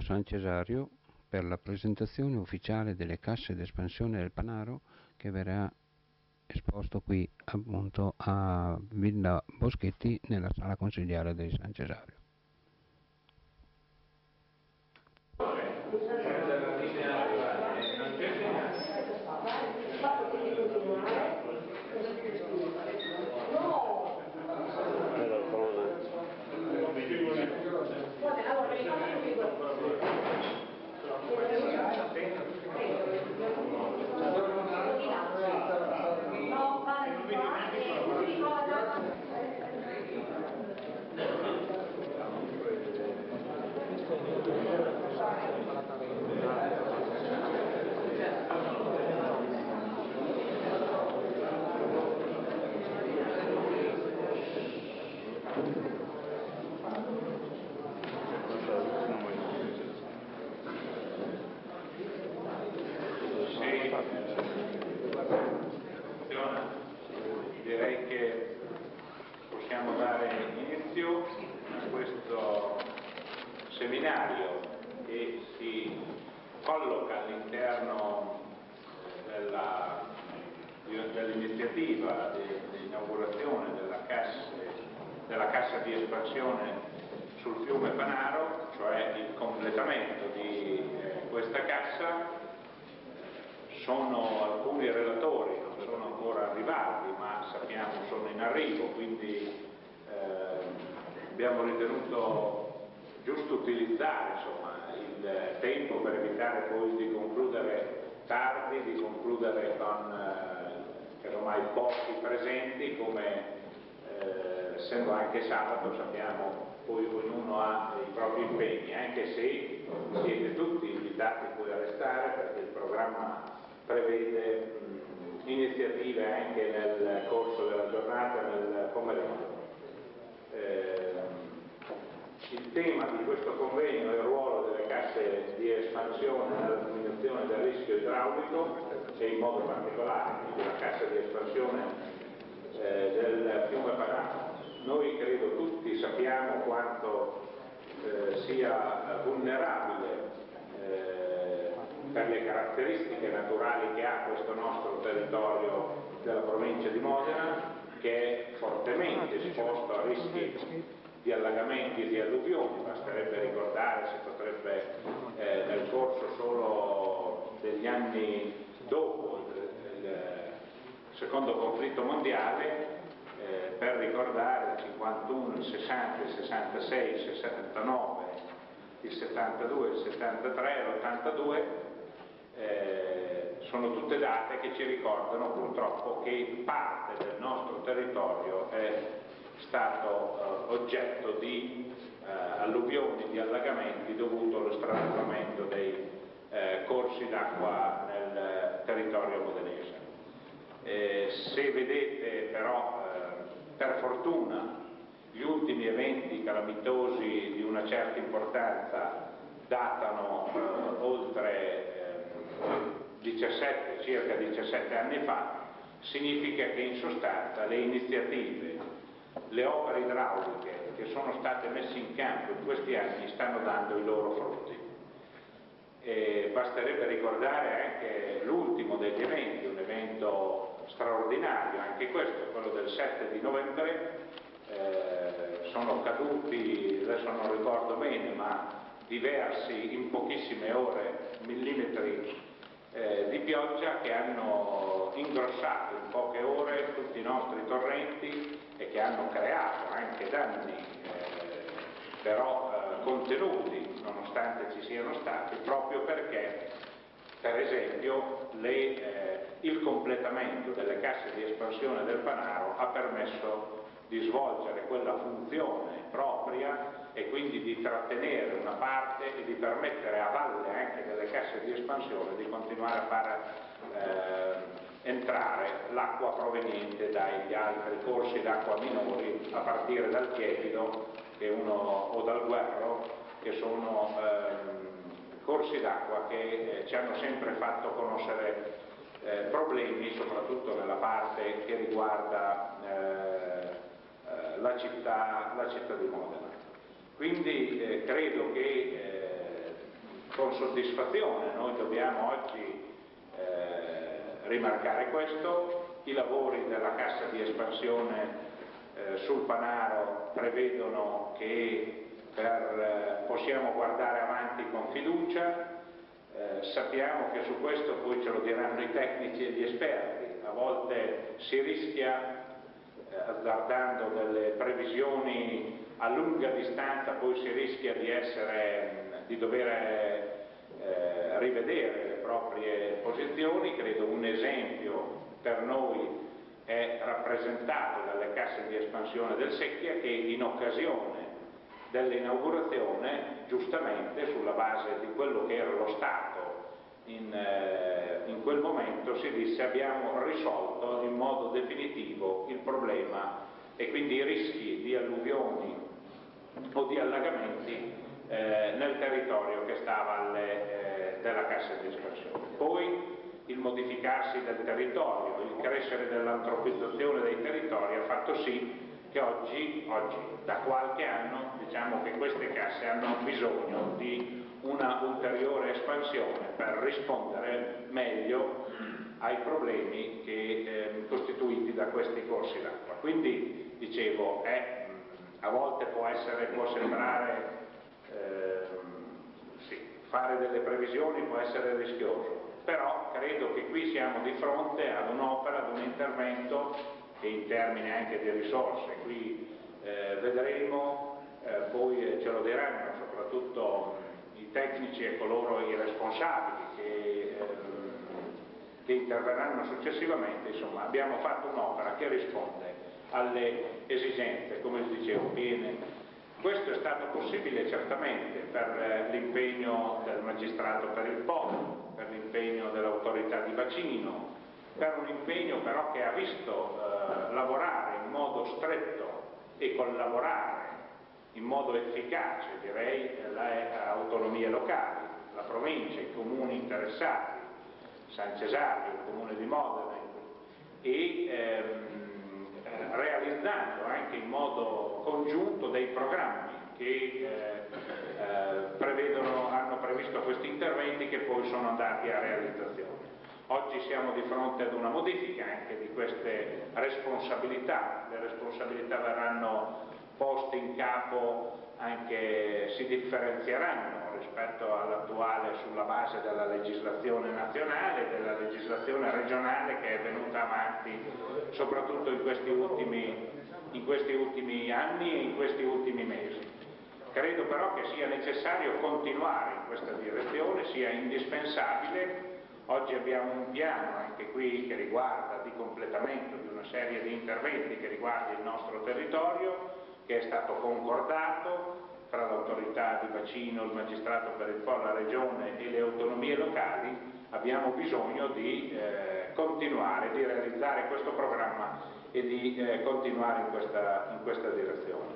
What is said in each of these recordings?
a San Cesario per la presentazione ufficiale delle casse d'espansione del Panaro che verrà esposto qui appunto a Villa Boschetti nella sala consigliare di San Cesario. direi che possiamo dare inizio a questo seminario che si colloca all'interno dell'iniziativa di inaugurazione della cassa, della cassa di espansione sul fiume Panaro, cioè il completamento di eh, questa cassa. Sono alcuni relatori, non sono arrivati, ma sappiamo sono in arrivo, quindi eh, abbiamo ritenuto giusto utilizzare insomma, il tempo per evitare poi di concludere tardi, di concludere con eh, ormai pochi presenti, come eh, essendo anche sabato sappiamo poi ognuno ha i propri impegni, anche se siete tutti invitati poi a restare perché il programma prevede iniziative anche nel corso della giornata nel pomeriggio. Eh, il tema di questo convegno è il ruolo delle casse di espansione nella diminuzione del rischio idraulico e in modo particolare la cassa di espansione eh, del fiume Panaro. Noi credo tutti sappiamo quanto eh, sia vulnerabile eh, per le caratteristiche naturali che ha questo nostro territorio della provincia di Modena, che è fortemente esposto a rischi di allagamenti e di alluvioni, basterebbe ricordare, si potrebbe eh, nel corso solo degli anni dopo il, il secondo conflitto mondiale eh, per ricordare il 51, il 60, il 66, il 69, il 72, il 73 l'82 eh, sono tutte date che ci ricordano purtroppo che parte del nostro territorio è stato eh, oggetto di eh, alluvioni, di allagamenti dovuto allo straripamento dei eh, corsi d'acqua nel territorio modenese. Eh, se vedete però per fortuna gli ultimi eventi calamitosi di una certa importanza datano oltre 17, circa 17 anni fa, significa che in sostanza le iniziative, le opere idrauliche che sono state messe in campo in questi anni stanno dando i loro frutti. E basterebbe ricordare anche l'ultimo degli eventi, un evento straordinario, anche questo, quello del 7 di novembre, eh, sono caduti, adesso non ricordo bene, ma diversi in pochissime ore millimetri eh, di pioggia che hanno ingrossato in poche ore tutti i nostri torrenti e che hanno creato anche danni eh, però eh, contenuti nonostante ci siano stati proprio perché per esempio le, eh, il completamento delle casse di espansione del Panaro ha permesso di svolgere quella funzione propria e quindi di trattenere una parte e di permettere a valle anche delle casse di espansione di continuare a far eh, entrare l'acqua proveniente dagli altri corsi d'acqua minori a partire dal Chiepido uno, o dal Guerro che sono ehm, corsi d'acqua che eh, ci hanno sempre fatto conoscere eh, problemi, soprattutto nella parte che riguarda eh, eh la città, la, città, di Modena. Quindi eh, credo che con soddisfazione, noi dobbiamo oggi eh, rimarcare questo, i lavori della cassa di espansione eh, sul Panaro prevedono che per, eh, possiamo guardare avanti con fiducia, eh, sappiamo che su questo poi ce lo diranno i tecnici e gli esperti, a volte si rischia eh, azzardando delle previsioni a lunga distanza poi si rischia di, essere, di dover eh, rivedere le proprie posizioni, credo un esempio per noi è rappresentato dalle casse di espansione del Secchia che in occasione dell'inaugurazione, giustamente sulla base di quello che era lo Stato in, eh, in, quel momento, si disse abbiamo risolto in modo definitivo il problema e quindi i rischi di alluvioni o di allagamenti eh, nel territorio che stava alle, eh, della cassa di espansione. Poi il modificarsi del territorio, il crescere dell'antropizzazione dei territori ha fatto sì che oggi, oggi, da qualche anno, diciamo che queste casse hanno bisogno di una ulteriore espansione per rispondere meglio ai problemi che, eh, costituiti da questi corsi d'acqua. Quindi, dicevo, è, a volte può, essere, può sembrare, eh, sì, fare delle previsioni può essere rischioso, però credo che qui siamo di fronte ad un'opera, ad un intervento che in termini anche di risorse, qui eh, vedremo, eh, poi ce lo diranno soprattutto tecnici e coloro i responsabili che, ehm, che interverranno successivamente, insomma abbiamo fatto un'opera che risponde alle esigenze, come dicevo, piene questo è stato possibile certamente per eh, l'impegno del magistrato per il Po, per l'impegno dell'autorità di bacino, per un impegno però che ha visto eh, lavorare in modo stretto e collaborare in modo efficace, direi, le autonomie locali, la provincia, i comuni interessati, San Cesario, il comune di Modena, e ehm, realizzando anche in modo congiunto dei programmi che eh, eh, hanno previsto questi interventi che poi sono andati a realizzazione. Oggi siamo di fronte ad una modifica anche di queste responsabilità, le responsabilità verranno poste in capo anche, si differenzieranno rispetto all'attuale sulla base della legislazione nazionale e della legislazione regionale che è venuta avanti soprattutto in questi ultimi, in questi ultimi anni e in questi ultimi mesi. Credo però che sia necessario continuare in questa direzione, sia indispensabile. Oggi abbiamo un piano anche qui che riguarda di completamento di una serie di interventi che riguarda il nostro territorio, che è stato concordato fra l'autorità di bacino, il magistrato per il Po, la regione e le autonomie locali, abbiamo bisogno di eh, continuare, di realizzare questo programma e di eh, continuare in questa, in questa direzione.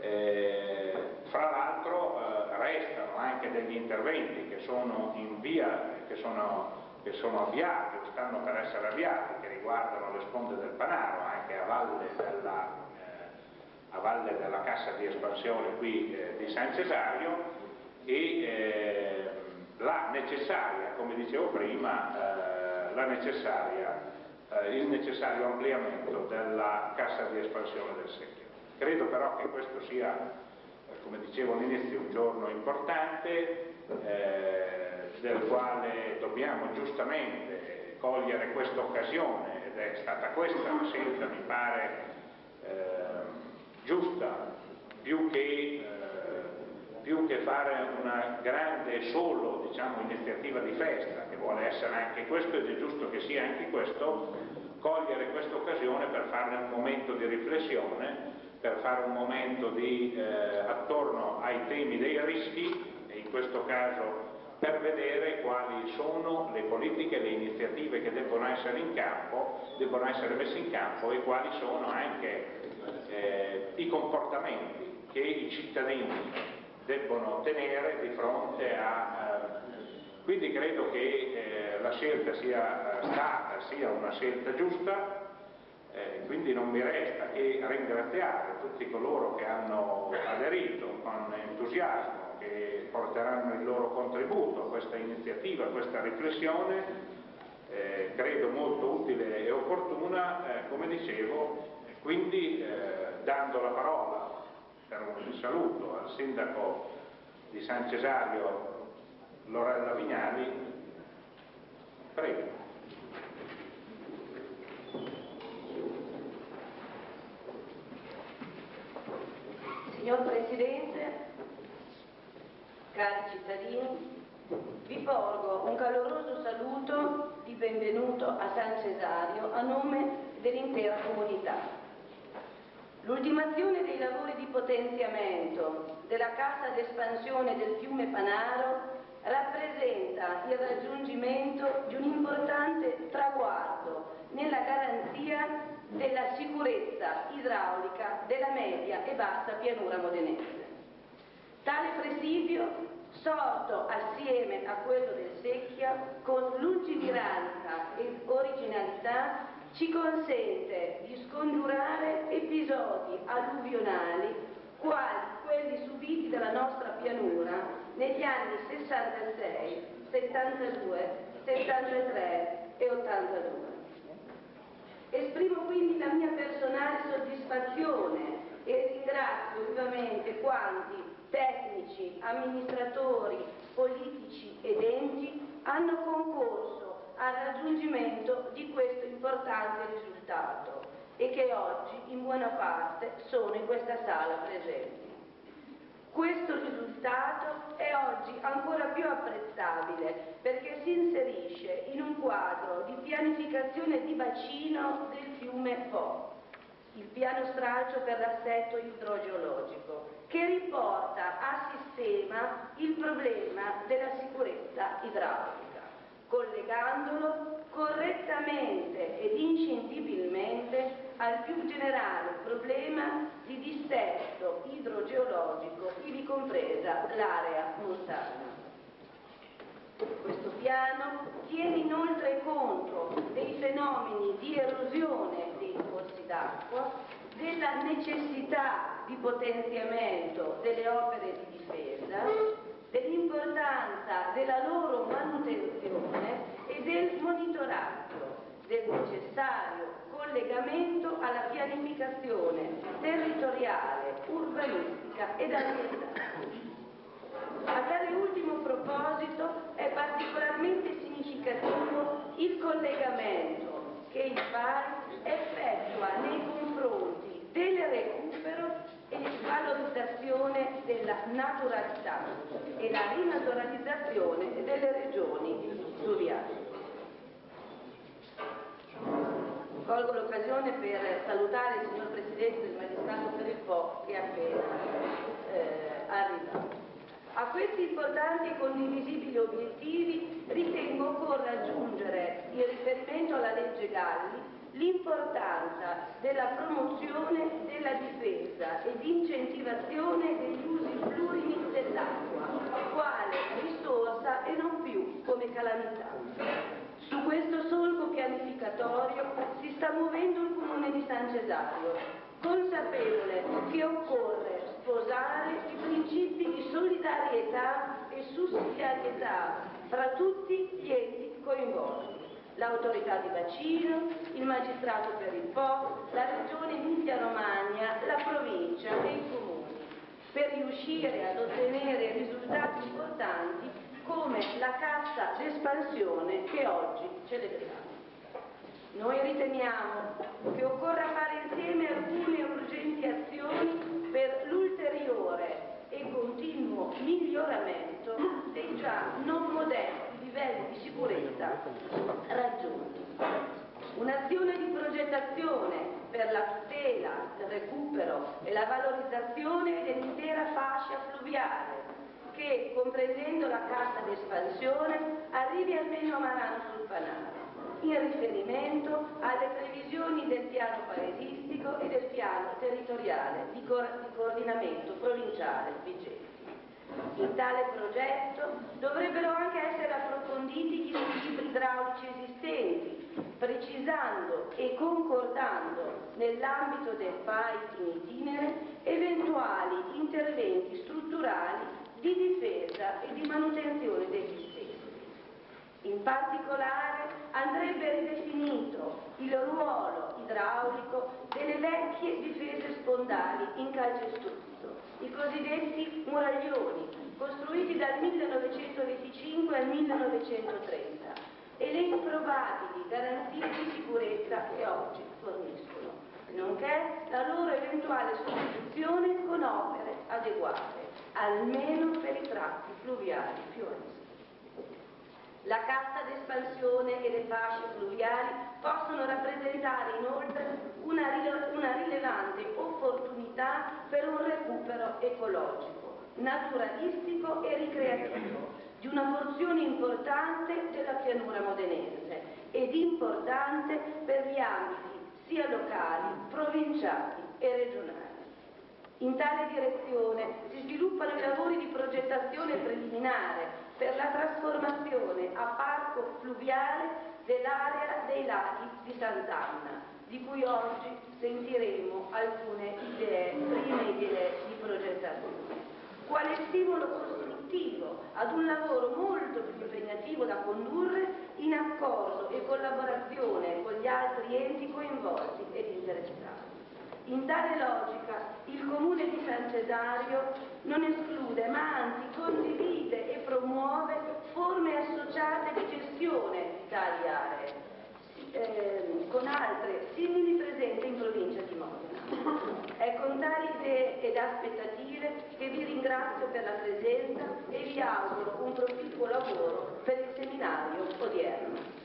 Eh, fra l'altro eh, restano anche degli interventi che sono in via, che sono, che sono avviati o stanno per essere avviati, che riguardano le sponde del Panaro, anche a valle della, a valle della cassa di espansione qui eh, di San Cesario e la necessaria, come dicevo prima, necessaria, il necessario ampliamento della cassa di espansione del secchio. Credo però che questo sia, eh, come dicevo all'inizio, un giorno importante eh, del quale dobbiamo giustamente cogliere questa occasione ed è stata questa la scelta, mi pare, eh, giusta, più che, eh, più che, fare una grande solo diciamo, iniziativa di festa, che vuole essere anche questo ed è giusto che sia anche questo, cogliere questa occasione per farne un momento di riflessione per fare un momento di, eh, attorno ai temi dei rischi e in questo caso per vedere quali sono le politiche, le iniziative che debbono essere in campo, debbono essere messe in campo e quali sono anche eh, i comportamenti che i cittadini debbono tenere di fronte a... Eh, quindi credo che eh, la scelta sia stata, sia una scelta giusta, eh, quindi non mi resta che ringraziare tutti coloro che hanno aderito con entusiasmo, che porteranno il loro contributo a questa iniziativa, a questa riflessione, eh, credo molto utile e opportuna, eh, come dicevo, quindi eh, dando la parola per un saluto al sindaco di San Cesario Lorella Vignali, prego. Signor Presidente, cari cittadini, vi porgo un caloroso saluto di benvenuto a San Cesario a nome dell'intera comunità. L'ultimazione dei lavori di potenziamento della cassa d'espansione del fiume Panaro rappresenta il raggiungimento di un importante traguardo nella garanzia della sicurezza idraulica della media e bassa pianura modenese. Tale presidio, sorto assieme a quello del Secchia, con lungimiranza e originalità, ci consente di scongiurare episodi alluvionali quali quelli subiti dalla nostra pianura negli anni 66, 72, 73 e 82. Esprimo quindi la mia personale soddisfazione e ringrazio vivamente quanti tecnici, amministratori, politici ed enti hanno concorso al raggiungimento di questo importante risultato e che oggi in buona parte sono in questa sala presenti. Questo risultato è oggi ancora più apprezzabile perché si inserisce in un quadro di pianificazione di bacino del fiume Po, il piano stralcio per l'assetto idrogeologico, che riporta a sistema il problema della sicurezza idraulica, collegandolo correttamente ed inscindibilmente al più generale problema di dissesto idrogeologico, ivi compresa l'area montana. Questo piano tiene inoltre conto dei fenomeni di erosione dei corsi d'acqua, della necessità di potenziamento delle opere di difesa, dell'importanza della loro manutenzione e del monitoraggio del necessario collegamento alla pianificazione territoriale, urbanistica ed ambientale. A tale ultimo proposito è particolarmente significativo il collegamento che il FAI effettua nei confronti del recupero e valorizzazione della naturalità e la rinaturalizzazione delle regioni fluviali. Colgo l'occasione per salutare il signor Presidente del Magistrato Filippò che è appena eh, arrivato. A questi importanti e condivisibili obiettivi ritengo occorre aggiungere, in riferimento alla legge Galli, l'importanza della promozione della difesa ed incentivazione degli usi plurimi dell'acqua, quale risorsa e non più come calamità. Su questo solco pianificatorio si sta muovendo il Comune di San Cesario, consapevole che occorre sposare i principi di solidarietà e sussidiarietà fra tutti gli enti coinvolti l'autorità di bacino, il magistrato per il Po, la regione Emilia-Romagna, la provincia e i comuni, per riuscire ad ottenere risultati importanti come la cassa d'espansione che oggi celebriamo. Noi riteniamo che occorra fare insieme alcune urgenti azioni per l'ulteriore e continuo miglioramento dei già non modesti livelli di sicurezza raggiunti. Un'azione di progettazione per la tutela, il recupero e la valorizzazione dell'intera fascia fluviale che, comprendendo la cassa d'espansione, arrivi almeno a Marano sul Panaro, in riferimento alle previsioni del piano paesistico e del piano territoriale di, co di coordinamento provinciale vigenti. In tale progetto dovrebbero anche essere approfonditi gli equilibri idraulici esistenti, precisando e concordando nell'ambito del FAI in itinere eventuali interventi strutturali di difesa e di manutenzione degli stessi. In particolare andrebbe ridefinito il ruolo idraulico delle vecchie difese spondali in calcestruzzo, i cosiddetti muraglioni, costruiti dal 1925 al 1930, e le improbabili garanzie di sicurezza che oggi forniscono, nonché la loro eventuale sostituzione con opere adeguate, almeno per i tratti fluviali più antichi. La cassa d'espansione e le fasce fluviali possono rappresentare inoltre una, una rilevante opportunità per un recupero ecologico, naturalistico e ricreativo di una porzione importante della pianura modenese ed importante per gli ambiti sia locali, provinciali e regionali. In tale direzione si sviluppano i lavori di progettazione preliminare per la trasformazione a parco fluviale dell'area dei laghi di Sant'Anna, di cui oggi sentiremo alcune idee, prime idee di progettazione. Quale stimolo costruttivo ad un lavoro molto più impegnativo da condurre in accordo e collaborazione con gli altri enti coinvolti ed interessati. In tale logica il Comune di San Cesario non esclude ma anzi condivide e promuove forme associate di gestione tali aree, eh, con altre simili presenti in provincia di Modena. È con tali idee ed aspettative che vi ringrazio per la presenza e vi auguro un proficuo lavoro per il seminario odierno.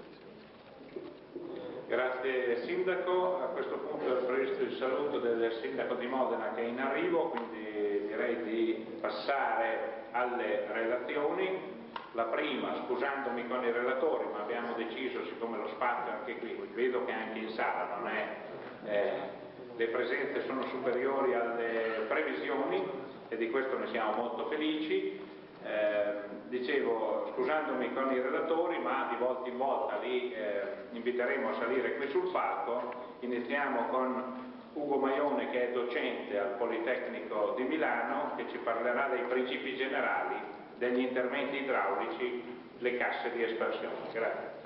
Grazie Sindaco, a questo punto è previsto il saluto del Sindaco di Modena che è in arrivo, quindi direi di passare alle relazioni. La prima, scusandomi con i relatori, ma abbiamo deciso, siccome lo spazio anche qui, vedo che anche in sala non è, eh, le presenze sono superiori alle previsioni e di questo ne siamo molto felici, eh, dicevo, scusandomi con i relatori, ma di volta in volta li eh, inviteremo a salire qui sul palco, iniziamo con Ugo Maione che è docente al Politecnico di Milano che ci parlerà dei principi generali degli interventi idraulici, le casse di espansione. Grazie.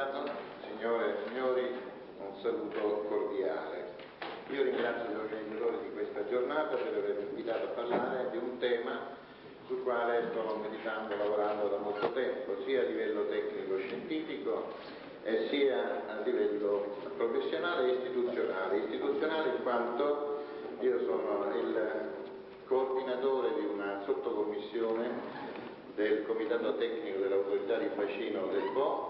Santo, signore e signori, un saluto cordiale. Io ringrazio gli organizzatori di questa giornata per avermi invitato a parlare di un tema sul quale sto meditando, lavorando da molto tempo, sia a livello tecnico-scientifico eh, sia a livello professionale e istituzionale. Istituzionale in quanto io sono il coordinatore di una sottocommissione del Comitato Tecnico dell'Autorità di Bacino del Po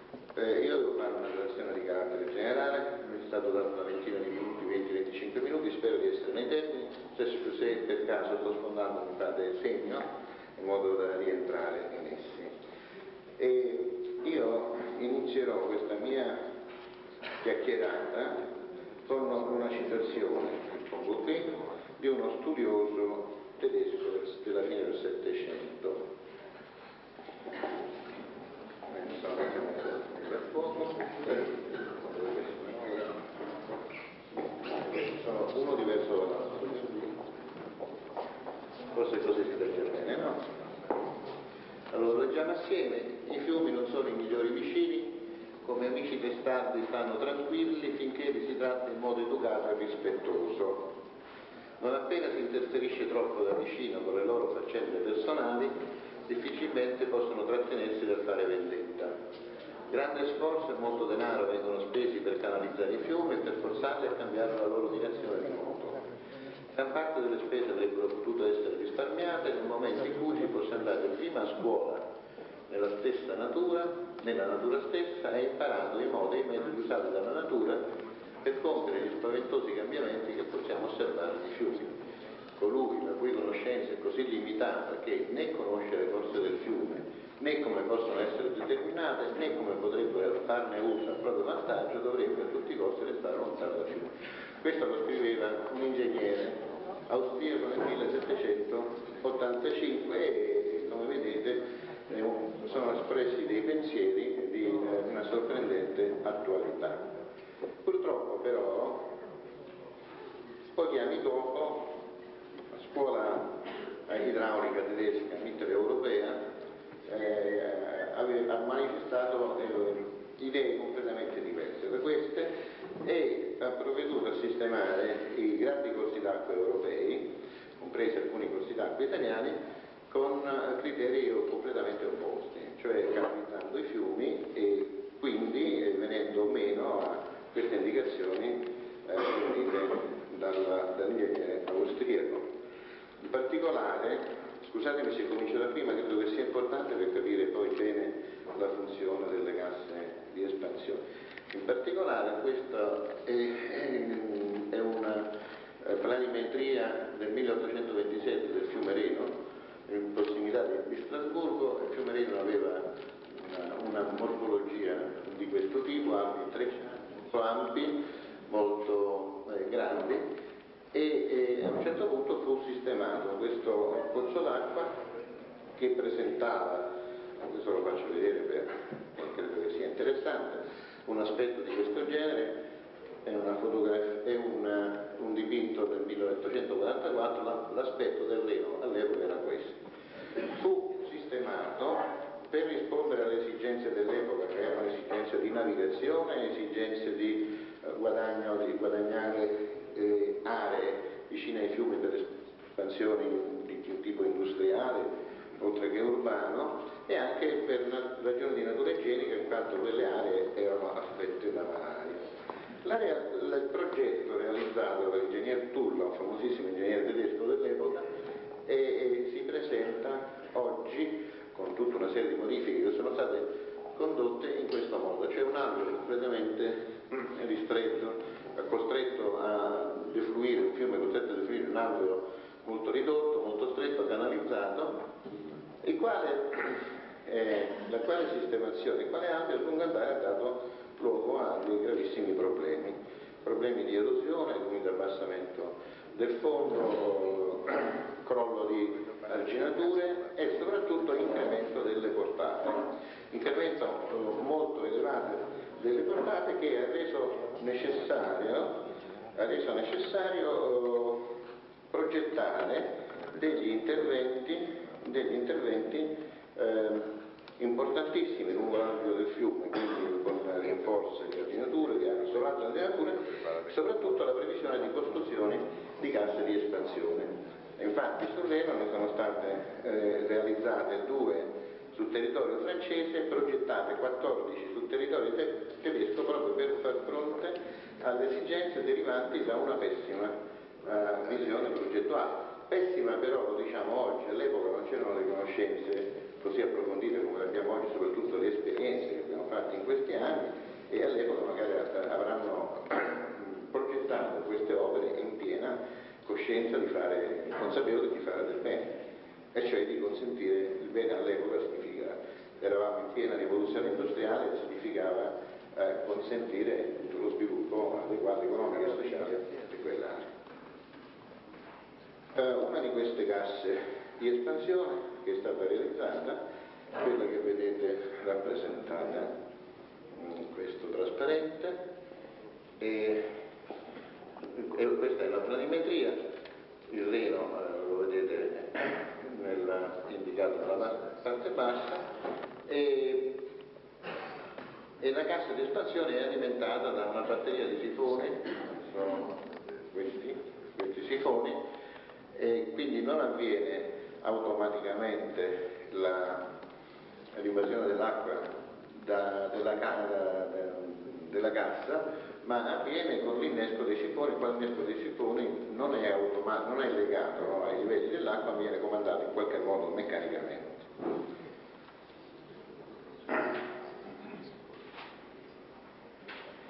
Eh, io devo fare una relazione di carattere generale, mi è stato dato una ventina di minuti, 20-25 minuti, spero di essere nei termini, se, se per caso sto sfondando mi fate segno in modo da rientrare in essi. E io inizierò questa mia chiacchierata con una citazione, pongo qui, di uno studioso tedesco della fine del Settecento. Sono uno diverso forse così si legge bene, no? Allora, leggiamo assieme, i fiumi non sono i migliori vicini, come amici testardi stanno tranquilli finché li si tratta in modo educato e rispettoso. Non appena si interferisce troppo da vicino con le loro faccende personali, difficilmente possono trattenersi dal fare vendetta. Grande sforzo e molto denaro vengono spesi per canalizzare i fiumi e per forzarli a cambiare la loro direzione di moto. Gran parte delle spese avrebbero potuto essere risparmiate nel momento in cui si fosse andati prima a scuola nella stessa natura, nella natura stessa e imparando i modi e i metodi usati dalla natura per compiere gli spaventosi cambiamenti che possiamo osservare nei fiumi. Colui la cui conoscenza è così limitata che né conosce le forze del fiume, né come possono essere determinate, né come potrebbero farne uso a proprio vantaggio, dovrebbe a tutti i costi restare lontano dal fiume. Questo lo scriveva un ingegnere austriaco nel 1785 e come vedete sono espressi dei pensieri di eh, una sorprendente attualità. Purtroppo però, pochi anni dopo, la scuola idraulica tedesca mitteleuropea eh, aveva manifestato eh, idee completamente diverse da queste e ha provveduto a sistemare i grandi corsi d'acqua europei, compresi alcuni corsi d'acqua italiani, con criteri completamente opposti, cioè canalizzando i fiumi e quindi eh, venendo meno a queste indicazioni eh, dall'ingegnere austriaco. In particolare, scusatemi se comincio da prima, credo che sia importante per capire poi bene la funzione delle casse di espansione. In particolare questa è, è, una eh, planimetria del 1827 del fiume Reno, in prossimità di, Strasburgo e Fiume Reno aveva una, una, morfologia di questo tipo, ampi, ampi molto eh, grandi e, e, a un certo punto fu sistemato questo pozzo d'acqua che presentava, questo lo faccio vedere per, credo che sia interessante, un aspetto di questo genere, è, è una, un dipinto del 1844, l'aspetto del Reno all'epoca era questo. Fu sistemato per rispondere alle esigenze dell'epoca, che erano esigenze di navigazione, esigenze di eh, guadagno, di guadagnare eh, aree vicine ai fiumi per espansioni di, di tipo industriale, oltre che urbano, e anche per ragioni di natura igienica, in quanto quelle aree erano affette da malaria. il progetto realizzato dall'ingegner Tulla, un famosissimo ingegnere tedesco dell'epoca, e, e si presenta oggi con tutta una serie di modifiche che sono state condotte in questo modo, c'è un albero completamente ristretto, costretto a defluire, un fiume costretto a defluire un albero molto ridotto, molto stretto, canalizzato, il quale, eh, la quale sistemazione, il quale albero a lungo andare ha dato luogo a dei gravissimi problemi, problemi di erosione, quindi abbassamento del fondo, crollo di arginature e soprattutto incremento delle portate, incremento molto elevato delle portate che ha reso necessario, ha reso necessario progettare degli interventi, degli interventi eh, importantissimi lungo l'ambito del fiume, quindi con rinforzi di assolato di ordinature, soprattutto la previsione di costruzioni di casse di espansione. Infatti sul Reno ne sono state eh, realizzate due sul territorio francese e progettate 14 sul territorio te tedesco proprio per far fronte alle esigenze derivanti da una pessima eh, visione progettuale. pessima però, lo diciamo oggi, all'epoca non c'erano le conoscenze così approfondite come le abbiamo oggi, soprattutto le esperienze che abbiamo fatto in questi anni e all'epoca magari avranno progettato queste opere in piena coscienza di fare, consapevoli di fare del bene, e cioè di consentire il bene all'epoca significa, eravamo in piena rivoluzione industriale, significava eh, consentire tutto lo sviluppo adeguato economico e sociale di quell'area. Eh, una di queste casse di espansione che è stata realizzata, quella che vedete rappresentata in questo trasparente, e, e questa è la planimetria, il reno nella, indicato nella parte bassa, e, e la cassa di espansione è alimentata da una batteria di sifoni, sono questi, questi sifoni, e quindi non avviene automaticamente l'invasione dell'acqua della, della, cassa, ma avviene con l'innesco dei sifoni, quando l'innesco dei sifoni non è, non è legato ai livelli dell'acqua, viene comandato in qualche modo meccanicamente.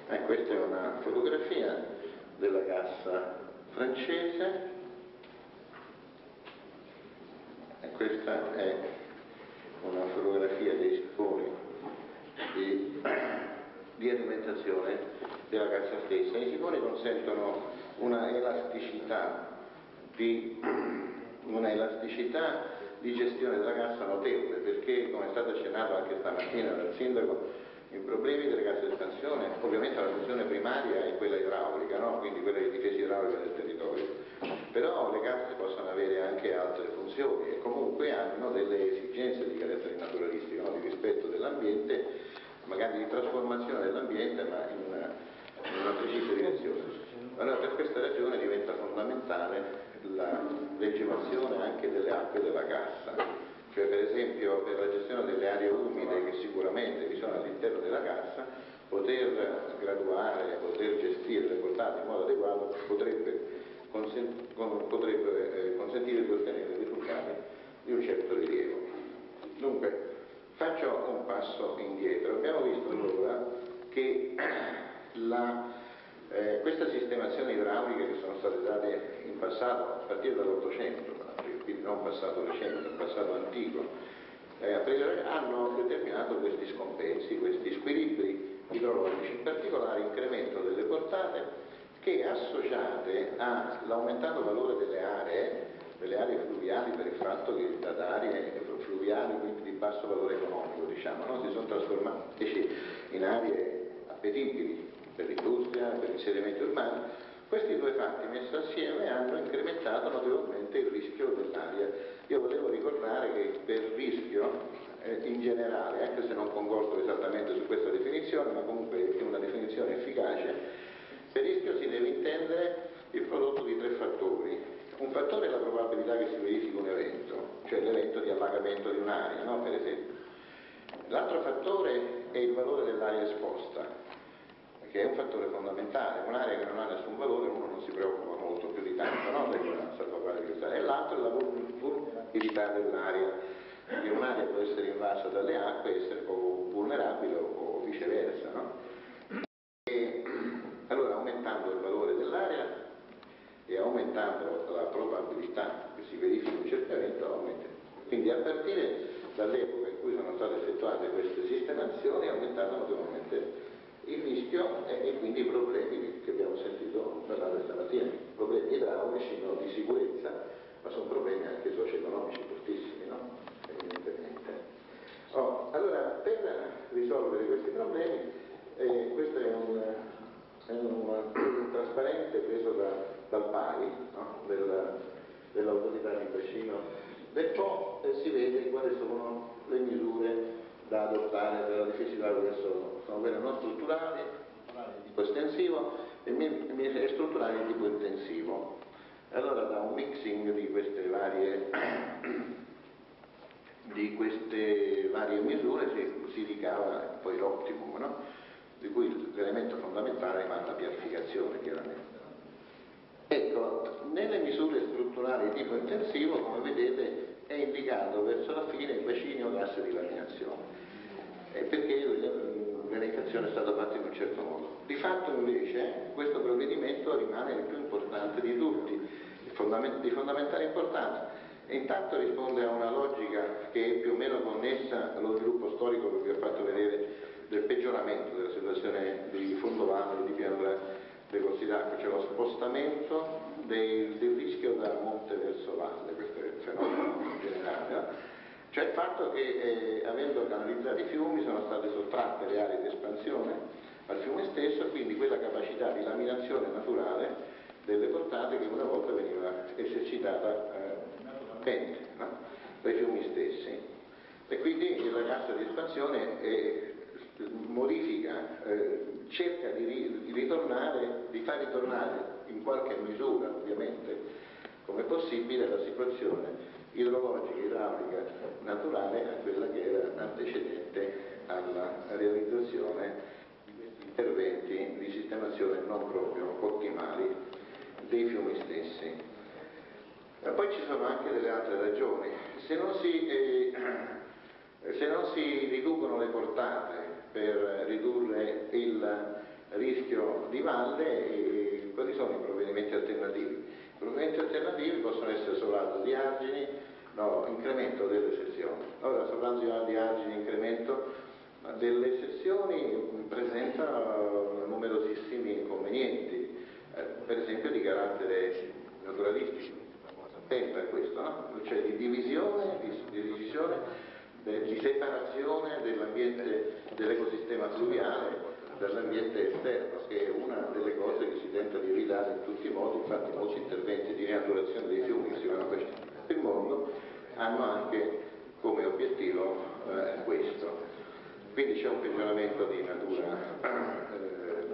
Eh, questa è una fotografia della cassa francese e questa è una fotografia dei sifoni di, di alimentazione della cassa stessa. I sifoni consentono una elasticità di, una elasticità di gestione della cassa notevole perché come è stato accennato anche stamattina dal sindaco i problemi delle casse di espansione, ovviamente la funzione primaria è quella idraulica, no? quindi quella di difesa idraulica del territorio, però le casse possono avere anche altre funzioni e comunque hanno delle esigenze di carattere naturalistico, no? di rispetto dell'ambiente, magari di trasformazione dell'ambiente, ma in una, precisa direzione. Allora per questa ragione diventa fondamentale la legittimazione anche delle acque della cassa cioè per esempio per la gestione delle aree umide che sicuramente vi sono all'interno della cassa, poter graduare, poter gestire le portate in modo adeguato potrebbe, consent potrebbe eh, consentire di ottenere risultati di un certo rilievo. Dunque, faccio un passo indietro. Abbiamo visto allora che la, eh, questa sistemazione idraulica che sono state date in passato, a partire dall'Ottocento, quindi non passato recente, un passato antico, eh, hanno determinato questi scompensi, questi squilibri idrologici, in particolare incremento delle portate che associate all'aumentato valore delle aree, delle aree fluviali per il fatto che da aree fluviali quindi di basso valore economico diciamo, no? si sono trasformate in aree appetibili per l'industria, per l'insediamento urbano questi due fatti messi assieme hanno incrementato notevolmente il rischio dell'aria. Io volevo ricordare che per rischio, eh, in generale, anche se non concordo esattamente su questa definizione, ma comunque è una definizione efficace, per rischio si deve intendere il prodotto di tre fattori. Un fattore è la probabilità che si verifichi un evento, cioè l'evento di allagamento di un'area, no? per esempio. L'altro fattore è il valore dell'area esposta, che è un fattore fondamentale, un'area che non ha nessun valore uno non si preoccupa molto più di tanto no? della salvaguardia questa e l'altro è la vulnerabilità dell'area, che un'area può essere invasa dalle acque e essere poco vulnerabile o, viceversa. No? E, allora aumentando il valore dell'area e aumentando la probabilità che si verifichi un evento aumenta. Quindi a partire dall'epoca in cui sono state effettuate queste sistemazioni è aumentato notevolmente il rischio e, e quindi i problemi che abbiamo sentito parlare stamattina, problemi idraulici, no, di sicurezza, ma sono problemi anche socio-economici fortissimi, no? evidentemente. Oh, allora, per risolvere questi problemi, eh, questo è un, è un trasparente preso da, dal pari no? Del, dell'autorità di bacino del Po e si vede quali sono le misure da adottare per la difesa idraulica sono, sono quelle non strutturali, di tipo estensivo e misure strutturali di tipo intensivo. Allora da un mixing di queste varie, di queste varie misure si, si ricava poi l'optimum, no? di cui l'elemento fondamentale rimane la pianificazione chiaramente. Ecco, nelle misure strutturali di tipo intensivo, come vedete, è indicato verso la fine il bacino gas di laminazione, perché l'elencazione è stata fatta in un certo modo. Di fatto invece questo provvedimento rimane il più importante di tutti, di fondamentale importanza. E intanto risponde a una logica che è più o meno connessa allo sviluppo storico che vi ho fatto vedere del peggioramento della situazione di fondovalle e di pianura dei corsi d'acqua, cioè lo spostamento del, del, rischio da monte verso valle, questo è il fenomeno generale. Cioè il fatto che eh, avendo canalizzato i fiumi sono state sottratte le aree di espansione al fiume stesso, quindi quella capacità di laminazione naturale delle portate che una volta veniva esercitata eh, naturalmente no? dai fiumi stessi. E quindi la cassa di espansione è, modifica, eh, cerca di, ritornare, di far ritornare in qualche misura ovviamente come possibile la situazione idrologica, idraulica, naturale a quella che era antecedente alla realizzazione di questi interventi di sistemazione non proprio ottimali dei fiumi stessi. E poi ci sono anche delle altre ragioni. Se non si, eh, se non si riducono le portate per ridurre il rischio di valle, eh, quali sono i provvedimenti alternativi? I provvedimenti alternativi possono essere soldato di argini, no, incremento delle sezioni. Ora, sto parlando di argini, incremento delle sezioni presenta numerosissimi inconvenienti, eh, per esempio di carattere naturalistico, sempre questo, no? cioè di divisione, di, di divisione di separazione dell'ambiente, dell'ecosistema fluviale dall'ambiente esterno, che è una delle cose che si tenta di evitare in tutti i modi, infatti molti interventi di riaturazione dei fiumi si vanno facendo nel mondo hanno anche come obiettivo eh, questo. Quindi c'è un peggioramento di natura, eh,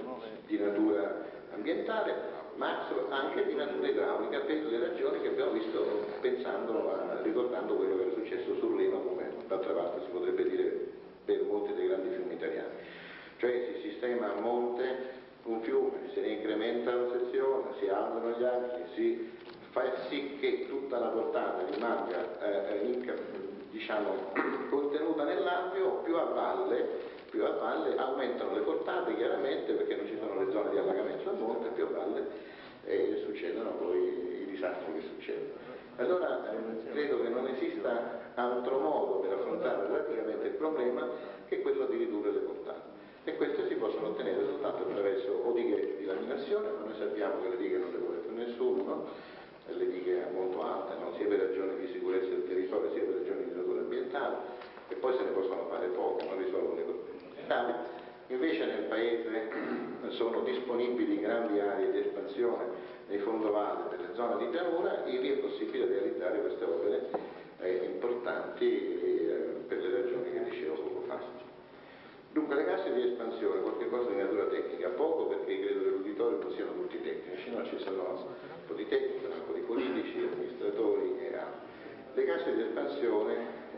di natura ambientale, ma anche di natura idraulica per le ragioni che abbiamo visto pensando a, ricordando quello che era successo sul Reno, come d'altra parte si potrebbe dire per molti dei grandi fiumi italiani. Cioè si sistema a monte un fiume, ne incrementa la sezione, si alzano gli archi, si fa sì che tutta la portata rimanga eh, in, diciamo, contenuta nell'ampio, più a valle più a valle aumentano le portate chiaramente perché non ci sono le zone di allagamento a monte, più a valle e succedono poi i disastri che succedono. Allora eh, credo che non esista altro modo per affrontare praticamente il problema che quello di ridurre le portate. E queste si possono ottenere soltanto attraverso o dighe di laminazione, ma noi sappiamo che le dighe non le vuole più nessuno, no? Le dighe molto alte, no? sia per ragioni di sicurezza del territorio sia per ragioni di natura ambientale, e poi se ne possono fare poche, non risolvono le problemi ambientali. Invece nel Paese sono disponibili grandi aree di espansione nei fondovali delle zone di pianura, ivi è possibile realizzare queste opere eh, importanti eh, per le ragioni che dicevo poco fa. Dunque le casse di espansione, qualche cosa di natura tecnica, poco perché credo che l'uditorio non siano tutti tecnici, no? ci sono di tecnici, un po' di politici, amministratori e altri. Le casse di espansione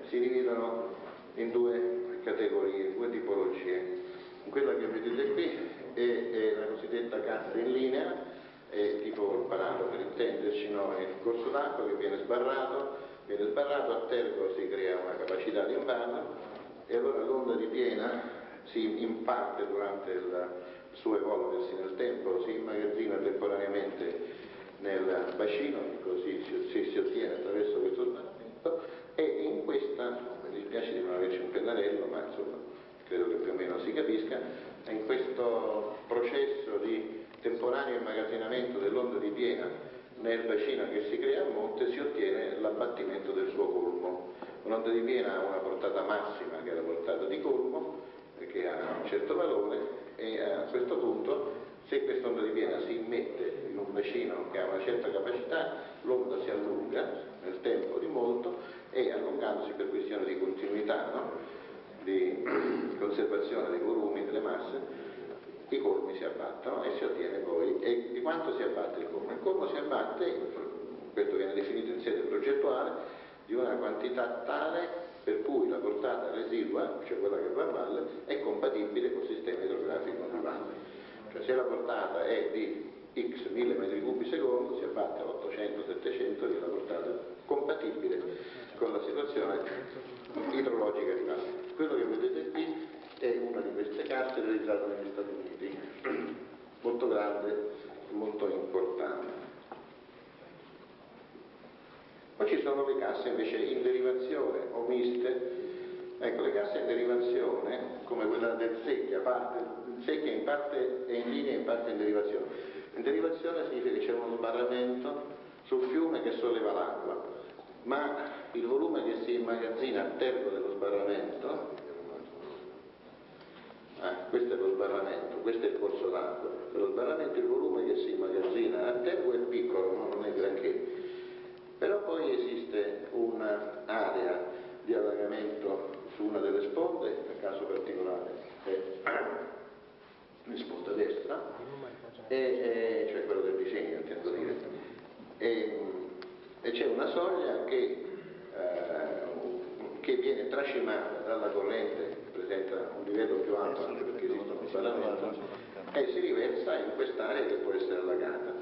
si dividono in due categorie, due tipologie. Quella che vedete qui è, è la cosiddetta cassa in linea, è tipo il panaro per intenderci, no? è il corso d'acqua che viene sbarrato, viene sbarrato, a tergo si crea una capacità di inverno e allora l'onda di piena si imparte durante il suo evolversi nel tempo, si immagazzina temporaneamente nel bacino, così si, si, ottiene attraverso questo sbarramento e in questa, mi dispiace di non averci un pennarello, ma insomma credo che più o meno si capisca, in questo processo di temporaneo immagazzinamento dell'onda di piena nel bacino che si crea a monte si ottiene l'abbattimento del suo colmo. Un'onda di piena ha una portata massima che è la portata di colmo, che ha un certo valore e a questo punto se questa onda di piena si immette un bacino che ha una certa capacità, l'onda si allunga nel tempo di molto e allungandosi per questione di continuità, no? di conservazione dei volumi, delle masse, i colmi si abbattono e si ottiene poi. E di quanto si abbatte il colmo? Il colmo si abbatte, questo viene definito in sede progettuale, di una quantità tale per cui la portata residua, cioè quella che va a valle, è compatibile col sistema idrografico di valle. Cioè se la portata è di x mille metri cubi secondo si abbatte a 800-700 e la portata compatibile con la situazione idrologica di massa. Quello che vedete qui è una di queste casse realizzate negli Stati Uniti, molto grande e molto importante. Poi ci sono le casse invece in derivazione o miste. Ecco, le casse in derivazione, come quella del secchia, parte, il secchia in parte è in linea e in parte in derivazione. In derivazione significa che c'è uno sbarramento sul fiume che solleva l'acqua, ma il volume che si immagazzina a tergo dello sbarramento, ah, questo è lo sbarramento, questo è il corso d'acqua, lo sbarramento il volume che si immagazzina a tergo è piccolo, non è granché, però poi esiste un'area di allagamento su una delle sponde, nel caso particolare è la sponda destra, e, cioè quello del disegno intendo dire, e, e c'è una soglia che, eh, che, viene tracimata dalla corrente, che presenta un livello più alto anche perché esiste un parlamento, e si riversa in quest'area che può essere allagata.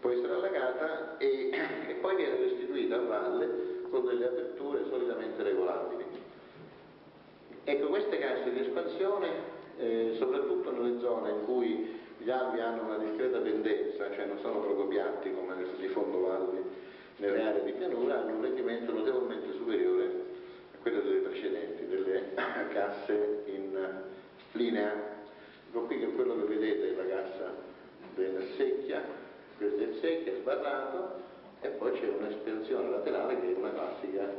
Può essere allagata e, e poi viene restituita a valle con delle aperture solidamente regolabili. Ecco, queste casse di espansione, eh, soprattutto nelle zone in cui gli alvi hanno una discreta pendenza, cioè non sono proprio piatti come di fondovalli nelle aree di pianura, hanno un rendimento notevolmente superiore a quello delle precedenti, delle casse in linea. Ecco qui che quello che vedete è la cassa del secchia, questo è il secchio, è sbarrato e poi c'è un'espansione laterale che è una classica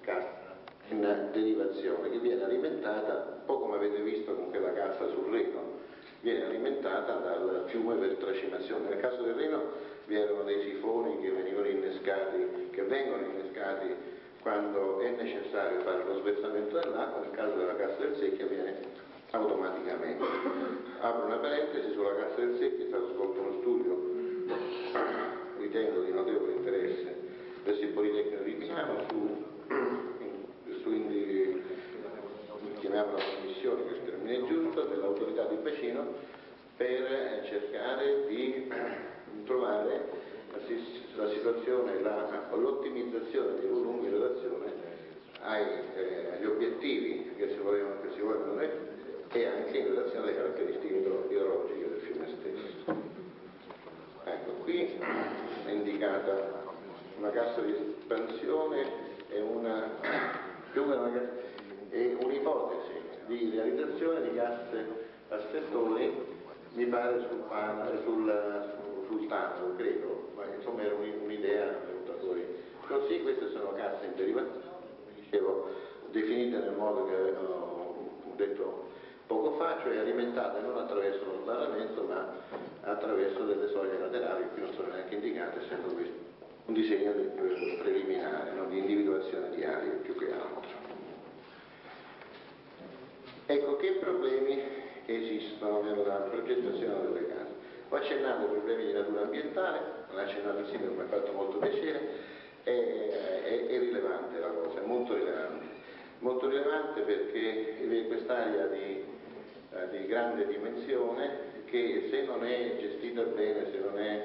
cassa in derivazione che viene alimentata, un po' come avete visto con quella cassa sul Reno, viene alimentata dal fiume per tracimazione. Nel caso del Reno vi erano dei sifoni che venivano innescati, che vengono innescati quando è necessario fare lo sversamento dell'acqua, nel caso della cassa del secchio avviene automaticamente. Apro una parentesi, sulla cassa del secchio è stato svolto uno studio ritengo di notevole interesse presso il Politecnico di Milano su, su indi, chiamiamola commissione, termine giusto, dell'autorità di bacino per cercare di trovare la, situazione, l'ottimizzazione dei volumi in relazione ai, eh, agli obiettivi che si volevano, che si volevano e anche in relazione alle caratteristiche idrologiche del fiume stesso. Ecco, qui è indicata una cassa di espansione e una, una, un'ipotesi di realizzazione di casse a settori, mi pare sul, sul, sul tanto, credo, ma insomma era un'idea fuori. Così queste sono casse in derivazione, dicevo, definite nel modo che ho detto poco fa, cioè alimentate non attraverso lo sbarramento ma attraverso delle soglie laterali che non sono neanche indicate, essendo questo un disegno preliminare, no? di individuazione di aree più che altro. Ecco, che problemi esistono nella progettazione delle case? Ho accennato ai problemi di natura ambientale, l'ho accennato insieme, mi ha fatto molto piacere, è, è, è rilevante la cosa, è molto rilevante. Molto rilevante perché quest'area di di grande dimensione che se non è gestita bene, se non, è,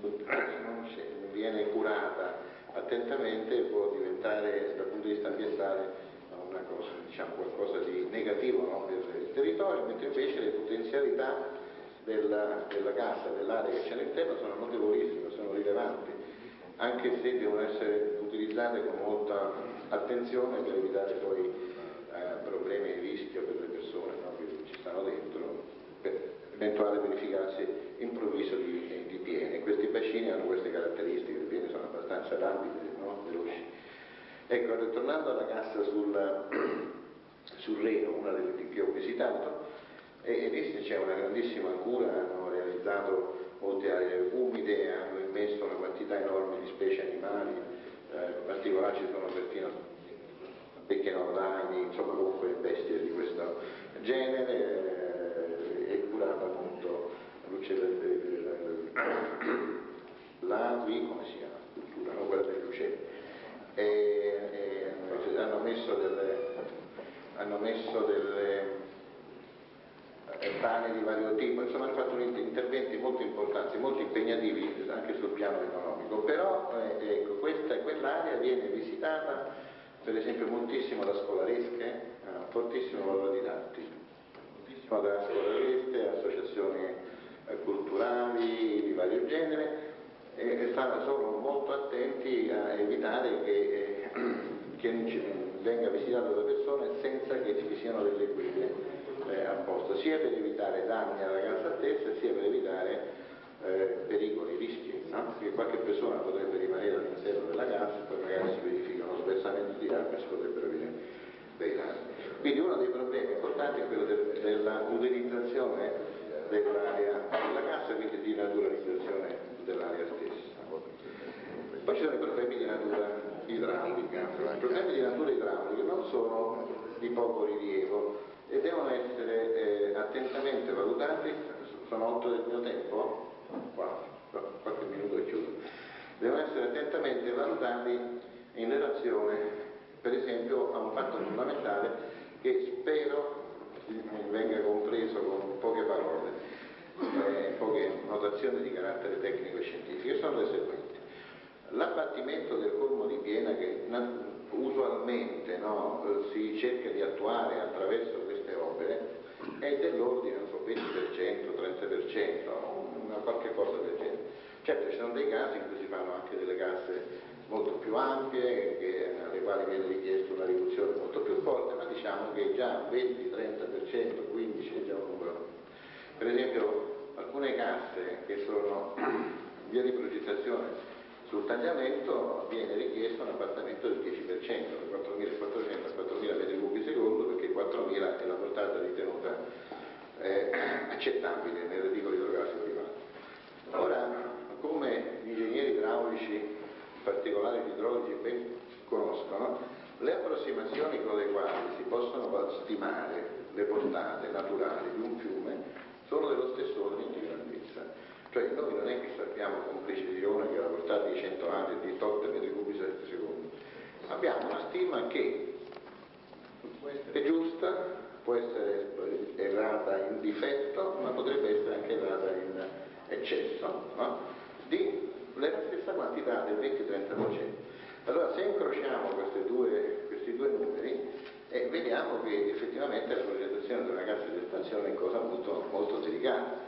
non viene curata attentamente può diventare dal punto di vista ambientale cosa, diciamo, qualcosa di negativo no, per il territorio, mentre invece le potenzialità della, della cassa, dell'area che c'è all'interno sono notevolissime, sono rilevanti, anche se devono essere utilizzate con molta attenzione per evitare poi eh, problemi di rischio per le persone no, che ci stanno dentro per eventuale verificarsi improvviso di, di piene. Questi bacini hanno queste caratteristiche, le piene sono abbastanza rapide, no? veloci. Ecco, tornando alla cassa sul, sul Reno, una delle che ho visitato, e, e lì c'è una grandissima cura, hanno realizzato molte aree umide, hanno immesso una quantità enorme di specie animali, eh, in particolare ci sono perfino pecchenorodani, insomma comunque bestie di questo genere, eh, è curata appunto luce del, la qui come si chiama? Cultura, no? quella delle luce. E, e, hanno messo delle, hanno messo delle pane di vario tipo, insomma hanno fatto interventi molto importanti, molto impegnativi anche sul piano economico, però eh, ecco, quell'area viene visitata per esempio moltissimo da scolaresche, un fortissimo valore didattico, moltissimo da scolaresche, associazioni eh, culturali di vario genere e stanno, sono molto attenti a evitare che, eh, che venga visitato da persone senza che ci siano delle guide eh, apposta, sia per evitare danni alla casa stessa sia per evitare eh, pericoli, rischi, no? perché qualche persona potrebbe rimanere all'interno della casa e poi magari si verifica uno sversamento di acqua e si potrebbero avere dei danni. Quindi uno dei problemi importanti è quello del, dell'utilizzazione dell'area della casa, quindi di naturalizzazione dell'area stessa. Poi ci sono i problemi di natura idraulica. I problemi di natura idraulica non sono di poco rilievo e devono essere eh, attentamente valutati, sono otto del mio tempo? Quasi, qualche minuto e chiudo. Devono essere attentamente valutati in relazione, per esempio, a un fatto fondamentale che spero venga compreso con poche parole, eh, poche notazioni di carattere tecnico e scientifico, sono le seguenti. L'abbattimento del colmo di piena che usualmente no, si cerca di attuare attraverso queste opere è dell'ordine, so, 20%, 30%, una qualche cosa del genere. Certo ci sono dei casi in cui si fanno anche delle casse molto più ampie, che, alle quali viene richiesta una riduzione molto più forte, ma diciamo che già 20, 30%, 15% è già un. Per esempio alcune casse che sono via di progettazione sul tagliamento viene richiesto un abbattimento del 10%, da 4.400 a 4.000 metri cubi secondo, perché 4.000 è la portata ritenuta eh, accettabile nei reticoli idrografici privati. Ora, come gli ingegneri idraulici, in particolare gli idrologi, ben conoscono, le approssimazioni con le quali si possono stimare le portate naturali di un fiume sono dello stesso ordine di grandezza. Cioè noi non è che sappiamo con precisione che la portata di 100 anni è di 8 metri cubi 7 secondi. Abbiamo una stima che è giusta, può essere errata in difetto, ma potrebbe essere anche errata in eccesso, no? di la stessa quantità del 20-30%. Allora se incrociamo due, questi due numeri eh, vediamo che effettivamente la progettazione di una cassa di espansione è cosa molto, molto delicata,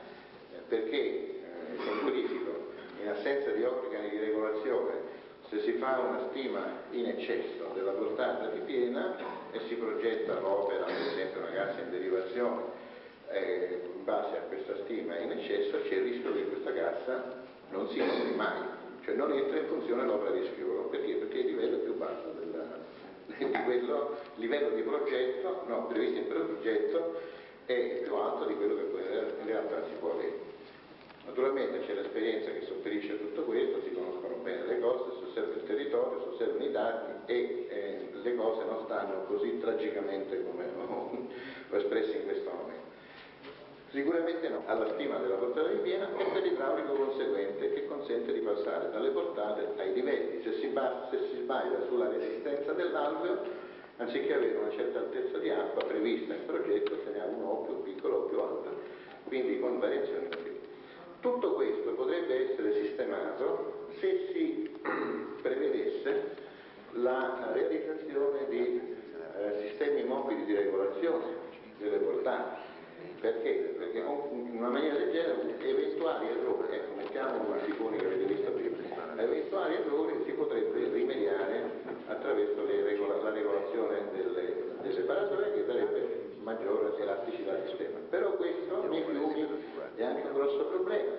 eh, perché? Scientifico, in assenza di organi di regolazione, se si fa una stima in eccesso della portata di piena e si progetta l'opera, per esempio una gas in derivazione, eh, in base a questa stima in eccesso c'è il rischio che questa cassa non si usi mai, cioè non entra in funzione l'opera di sfioro, perché? Perché il livello più basso della, quello, il livello di progetto, no, previsto in progetto è più alto di quello che poi in realtà si può avere. Naturalmente c'è l'esperienza che sopperisce a tutto questo, si conoscono bene le cose, si osserva il territorio, si osservano i dati e eh, le cose non stanno così tragicamente come ho, ho espresso in questo momento. Sicuramente no, alla stima della portata di piena e per l'idraulico conseguente che consente di passare dalle portate ai livelli. Se si, se si sbaglia sulla resistenza dell'alveo, anziché avere una certa altezza di acqua prevista in progetto, se ne ha uno o più piccolo o più alto, quindi con variazioni tutto questo potrebbe essere sistemato se si prevedesse la realizzazione di eh, sistemi mobili di regolazione delle portate. Perché? Perché in una maniera del genere eventuali errori, ecco mettiamo i sifoni che avete visto prima, eventuali errori si potrebbe rimediare attraverso regola, la regolazione delle, dei separatori che darebbe maggiore elasticità del sistema. Però questo nei fiumi è anche un grosso problema,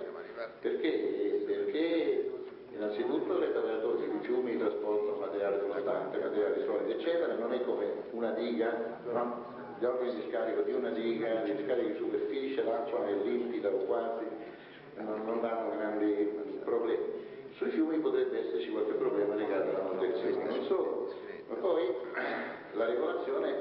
perché, perché innanzitutto le operatori di fiumi trasportano materiale flostante, materiali solidi, eccetera, non è come una diga, no? Gli organi di scarico di una diga, di scarico di superficie, l'acqua è limpida o quasi, non, non danno grandi problemi. Sui fiumi potrebbe esserci qualche problema legato alla manutenzione, non solo, ma poi la regolazione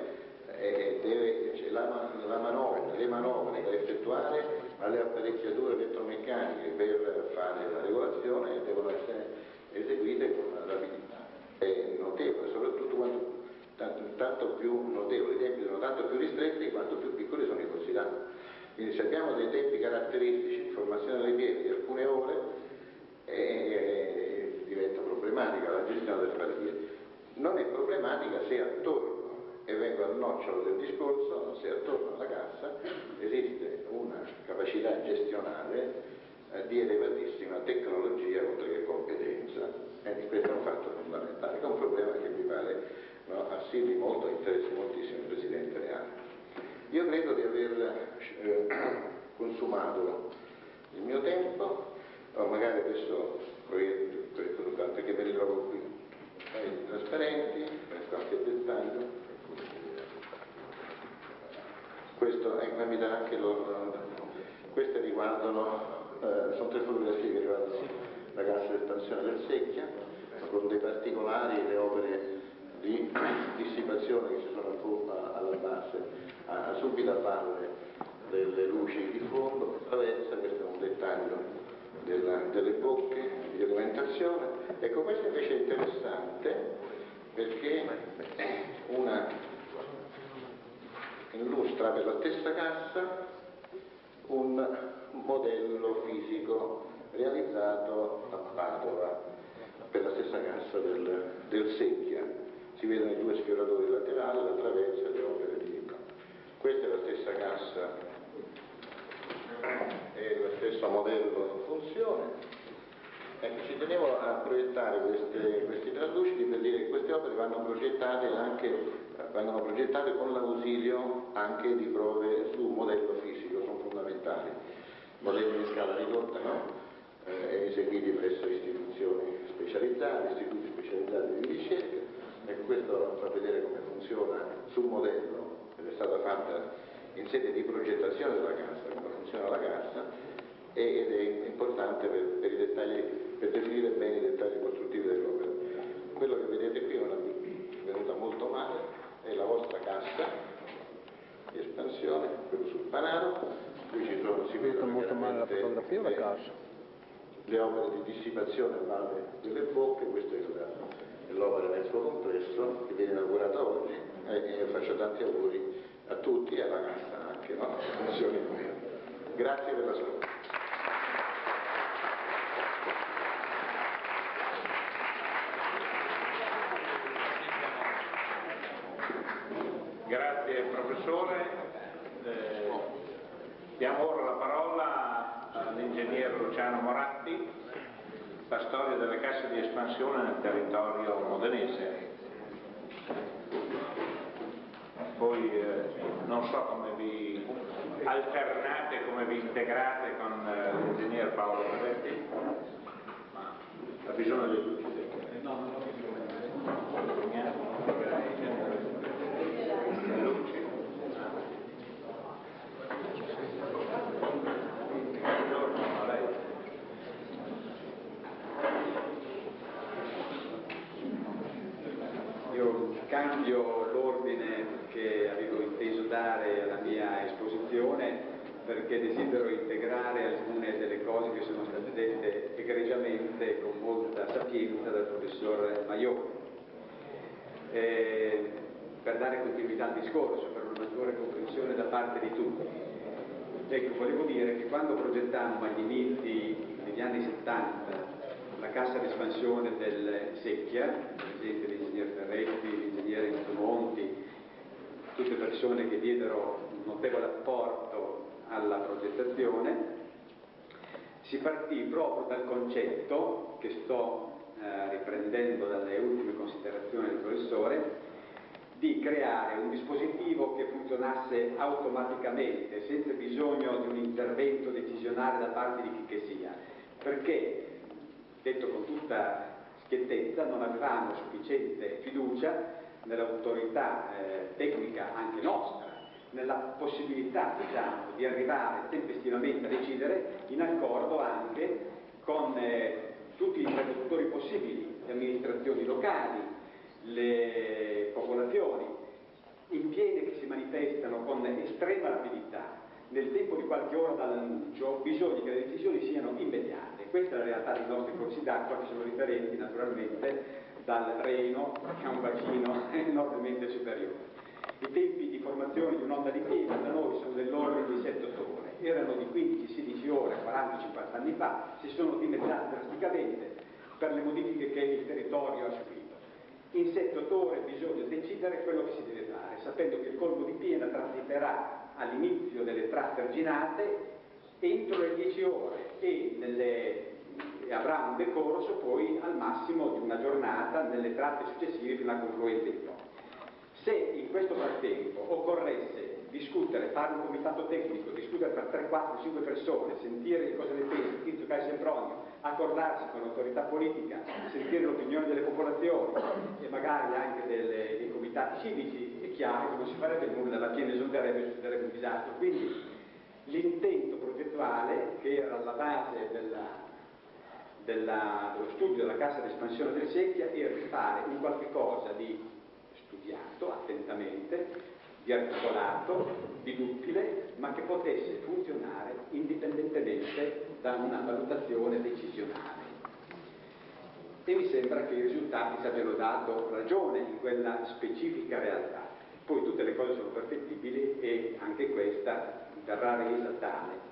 eh, deve, cioè, la, la manovra, le manovre da effettuare alle apparecchiature elettromeccaniche per fare la regolazione devono essere eseguite con una rapidità notevole, soprattutto quando tanto, tanto più notevoli, i tempi sono tanto più ristretti quanto più piccoli sono i corsi d'acqua. Quindi se abbiamo dei tempi caratteristici di formazione delle pietre di alcune ore, eh, diventa problematica la gestione del quartiere. Non è problematica se attorno, e vengo al nocciolo del discorso, se attorno alla cassa esiste una capacità gestionale eh, di elevatissima tecnologia oltre che competenza. E questo è un fatto fondamentale, è un problema che mi pare no, assilli molto, interessi moltissimo il Presidente Reale. Io credo di aver eh, consumato il mio tempo, o magari adesso proietto, perché me li trovo qui, eh, trasparenti, per qualche dettaglio. Questo, ecco, mi dà anche loro, queste riguardano eh, sono tre fotografie che riguardano la cassa di espansione del Secchia, con dei particolari le opere di dissipazione che ci sono alla base, a, subito a valle delle luci di fondo, attraversa, questo è un dettaglio della, delle bocche di alimentazione. Ecco, questo invece è interessante perché una illustra per la stessa cassa un modello fisico realizzato a Padova per la stessa cassa del, del Secchia. Si vedono i due sfioratori laterali, la traversa e le opere dietro. Questa è la stessa cassa, è lo stesso modello in funzione. Ecco, ci tenevo a proiettare queste, questi traslucidi per dire che queste opere vanno progettate, anche, vanno progettate con l'ausilio anche di prove su modello fisico, sono fondamentali modelli in scala ridotta, no? eh, eseguiti presso istituzioni specializzate, istituti specializzati di ricerca. Ecco, questo fa vedere come funziona sul modello ed è stata fatta in sede di progettazione della casa, come funziona la casa ed è importante per, per, dettagli, per definire bene i dettagli costruttivi dell'opera. Quello che vedete qui è una venuta molto male, è la vostra cassa di espansione, quello sul Panaro, qui ci sono, si vedono molto male la fotografia o la casa? Le opere di dissipazione a valle delle bocche, questa è l'opera nel suo complesso che viene inaugurata oggi e, faccio tanti auguri a tutti e alla cassa anche, no? Grazie per l'ascolto. Grazie professore. Eh, Diamo ora la parola all'ingegner Luciano Moratti, la storia delle casse di espansione nel territorio modenese. Poi eh, non so come vi alternate, come vi integrate con eh, l'ingegner Paolo Peretti, ma ha bisogno di tutti. No, non ho bisogno. cambio l'ordine che avevo inteso dare alla mia esposizione perché desidero integrare alcune delle cose che sono state dette egregiamente con molta sapienza dal professor Maiò. Eh, per dare continuità al discorso, per una maggiore comprensione da parte di tutti. Ecco, volevo dire che quando progettammo agli inizi negli anni 70 la cassa di espansione del Secchia, presente l'ingegner Ferretti, l'ingegnere Monti, tutte persone che diedero un notevole apporto alla progettazione, si partì proprio dal concetto che sto eh, riprendendo dalle ultime considerazioni del professore, di creare un dispositivo che funzionasse automaticamente, senza bisogno di un intervento decisionale da parte di chi che sia, perché detto con tutta schiettezza, non avevamo sufficiente fiducia nell'autorità eh, tecnica anche nostra, nella possibilità diciamo, di arrivare tempestivamente a decidere in accordo anche con eh, tutti i interlocutori possibili, le amministrazioni locali, le popolazioni, in piene che si manifestano con estrema rapidità nel tempo di qualche ora dall'annuncio bisogna che le decisioni siano immediate. Questa è la realtà dei nostri corsi d'acqua che sono differenti naturalmente dal Reno, che ha un bacino enormemente superiore. I tempi di formazione di un'onda di piena da noi sono dell'ordine di 7 ore Maggiore 40-50 anni fa si sono dimezzate drasticamente per le modifiche che il territorio ha subito. In sette ore bisogna decidere quello che si deve fare, sapendo che il colmo di piena transiterà all'inizio delle tratte arginate entro le 10 ore e, nelle, e avrà un decorso poi al massimo di una giornata nelle tratte successive fino a confluenza in Po. Se in questo frattempo occorresse discutere, fare un comitato tecnico, discutere tra 3, 4, 5 persone, sentire cosa ne pensa Tizio Caio Sempronio, accordarsi con l'autorità politica, sentire l'opinione delle popolazioni e magari anche delle, dei comitati civici, è chiaro che non si farebbe nulla, la piena esulterebbe e succederebbe un disastro. Quindi l'intento progettuale che era alla base della, della, dello studio della cassa di espansione del Secchia era di fare un qualche cosa di studiato attentamente di articolato, di duttile, ma che potesse funzionare indipendentemente da una valutazione decisionale. E mi sembra che i risultati ci abbiano dato ragione in quella specifica realtà. Poi tutte le cose sono perfettibili e anche questa verrà resa tale.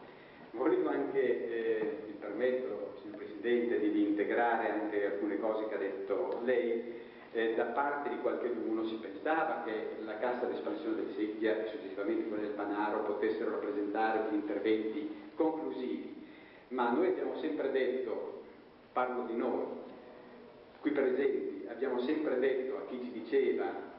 Volevo anche, eh, mi permetto, signor Presidente, di integrare anche alcune cose che ha detto lei eh, da parte di qualcuno si pensava che la cassa di espansione del Secchia e successivamente quella del Panaro potessero rappresentare degli interventi conclusivi, ma noi abbiamo sempre detto, parlo di noi, qui presenti, abbiamo sempre detto a chi ci diceva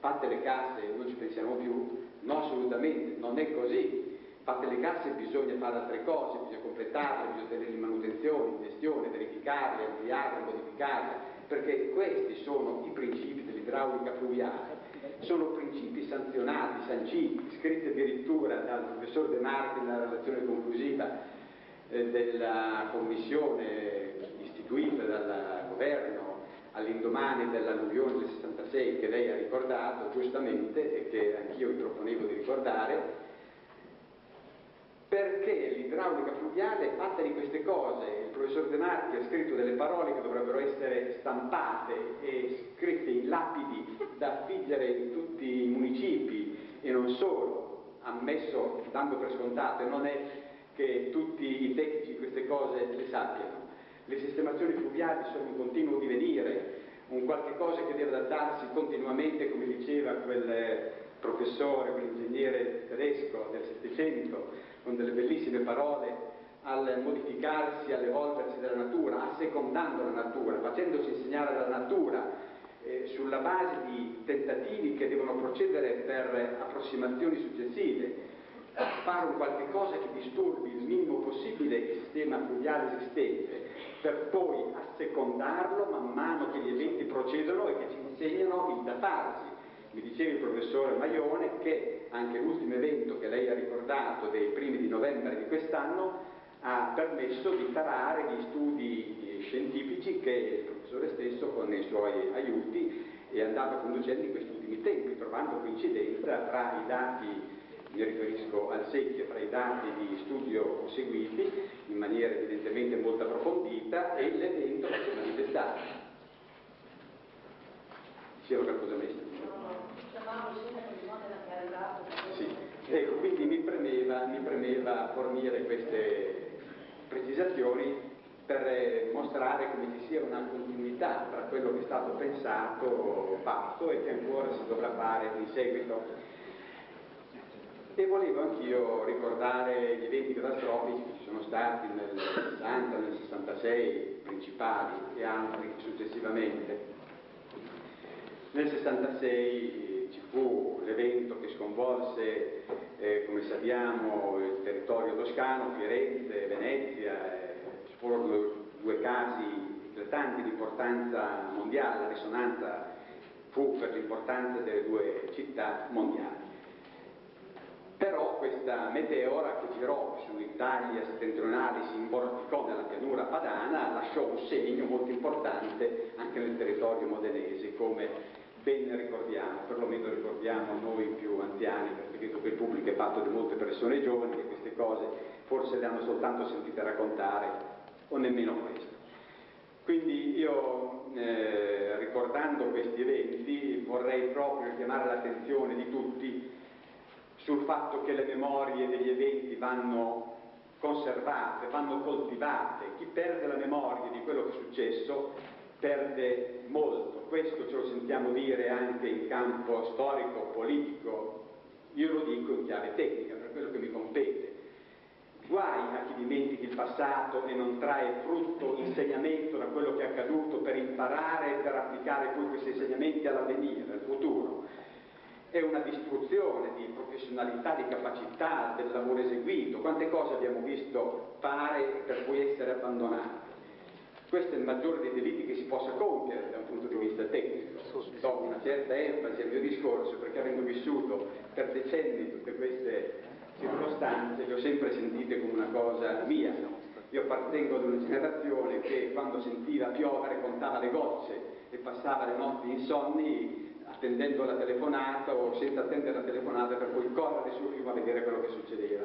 fatte le casse non ci pensiamo più, no assolutamente, non è così, fatte le casse bisogna fare altre cose, bisogna completarle, bisogna tenere in manutenzione, in gestione, verificarle, ampliarle, modificarle, perché questi sono i principi dell'idraulica fluviale, sono principi sanzionati, sanciti, scritti addirittura dal professor De Marchi nella relazione conclusiva eh, della commissione istituita dal governo all'indomani dell'alluvione del 66 che lei ha ricordato giustamente e che anch'io mi proponevo di ricordare, perché l'idraulica fluviale è fatta di queste cose. Il professor De Marchi ha scritto delle parole che dovrebbero essere stampate e scritte in lapidi da affiggere in tutti i municipi e non solo, ammesso dando per scontate, non è che tutti i tecnici queste cose le sappiano. Le sistemazioni fluviali sono in continuo divenire, un qualche cosa che deve adattarsi continuamente, come diceva quel professore, quell'ingegnere tedesco del Settecento, con delle bellissime parole al modificarsi, all'evolversi della natura, assecondando la natura, facendosi insegnare dalla natura, eh, sulla base di tentativi che devono procedere per approssimazioni successive, fare un qualche cosa che disturbi il minimo possibile il sistema fluviale esistente, per poi assecondarlo man mano che gli eventi procedono e che ci insegnano il da farsi mi diceva il professore Maione che anche l'ultimo evento che lei ha ricordato dei primi di novembre di quest'anno ha permesso di tarare gli studi scientifici che il professore stesso con i suoi aiuti è andato conducendo in questi ultimi tempi, trovando coincidenza tra i dati, mi riferisco al secchio, tra i dati di studio seguiti in maniera evidentemente molto approfondita e l'evento che si è manifestato. Diceva qualcosa messo. Sì. Ecco, quindi mi premeva, mi premeva fornire queste precisazioni per mostrare come ci sia una continuità tra quello che è stato pensato, fatto e che ancora si dovrà fare in seguito. E volevo anch'io ricordare gli eventi catastrofici che ci sono stati nel 60, nel 66, principali e altri successivamente. Nel 66 ci fu l'evento che sconvolse, eh, come sappiamo, il territorio toscano, Firenze, Venezia, eh, furono due casi eclatanti di importanza mondiale, la risonanza fu per l'importanza delle due città mondiali. Però questa meteora che girò sull'Italia settentrionale, si imborticò nella pianura padana, lasciò un segno molto importante anche nel territorio modenese, come ben ricordiamo, perlomeno ricordiamo noi più anziani, perché vedo che il pubblico è fatto di molte persone giovani che queste cose forse le hanno soltanto sentite raccontare o nemmeno questo. Quindi io, eh, ricordando questi eventi, vorrei proprio richiamare l'attenzione di tutti sul fatto che le memorie degli eventi vanno conservate, vanno coltivate. Chi perde la memoria di quello che è successo perde molto. Questo ce lo sentiamo dire anche in campo storico, politico, io lo dico in chiave tecnica, per quello che mi compete. Guai a chi dimentichi il passato e non trae frutto, insegnamento da quello che è accaduto per imparare e per applicare poi questi insegnamenti all'avvenire, al futuro. È una distruzione di professionalità, di capacità, del lavoro eseguito. Quante cose abbiamo visto fare per poi essere abbandonate. Questo è il maggiore dei delitti che si possa compiere da un punto di vista tecnico. Do una certa enfasi al mio discorso perché avendo vissuto per decenni tutte queste circostanze le ho sempre sentite come una cosa mia. Io appartengo ad una generazione che quando sentiva piovere contava le gocce e passava le notti insonni attendendo la telefonata o senza attendere la telefonata per poi correre sul fiume a vedere quello che succedeva.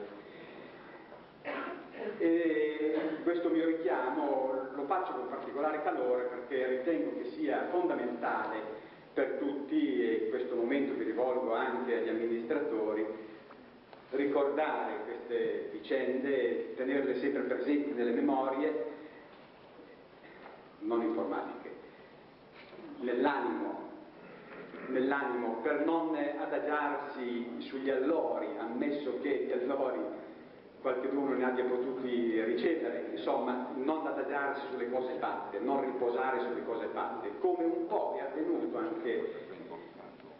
E questo mio richiamo lo faccio con particolare calore perché ritengo che sia fondamentale per tutti, e in questo momento mi rivolgo anche agli amministratori, ricordare queste vicende, tenerle sempre presenti nelle memorie, non informatiche, nell'animo, nell'animo per non adagiarsi sugli allori, ammesso che gli allori qualcuno ne abbia potuti ricevere, insomma non adagiarsi sulle cose fatte, non riposare sulle cose fatte, come un po' è avvenuto anche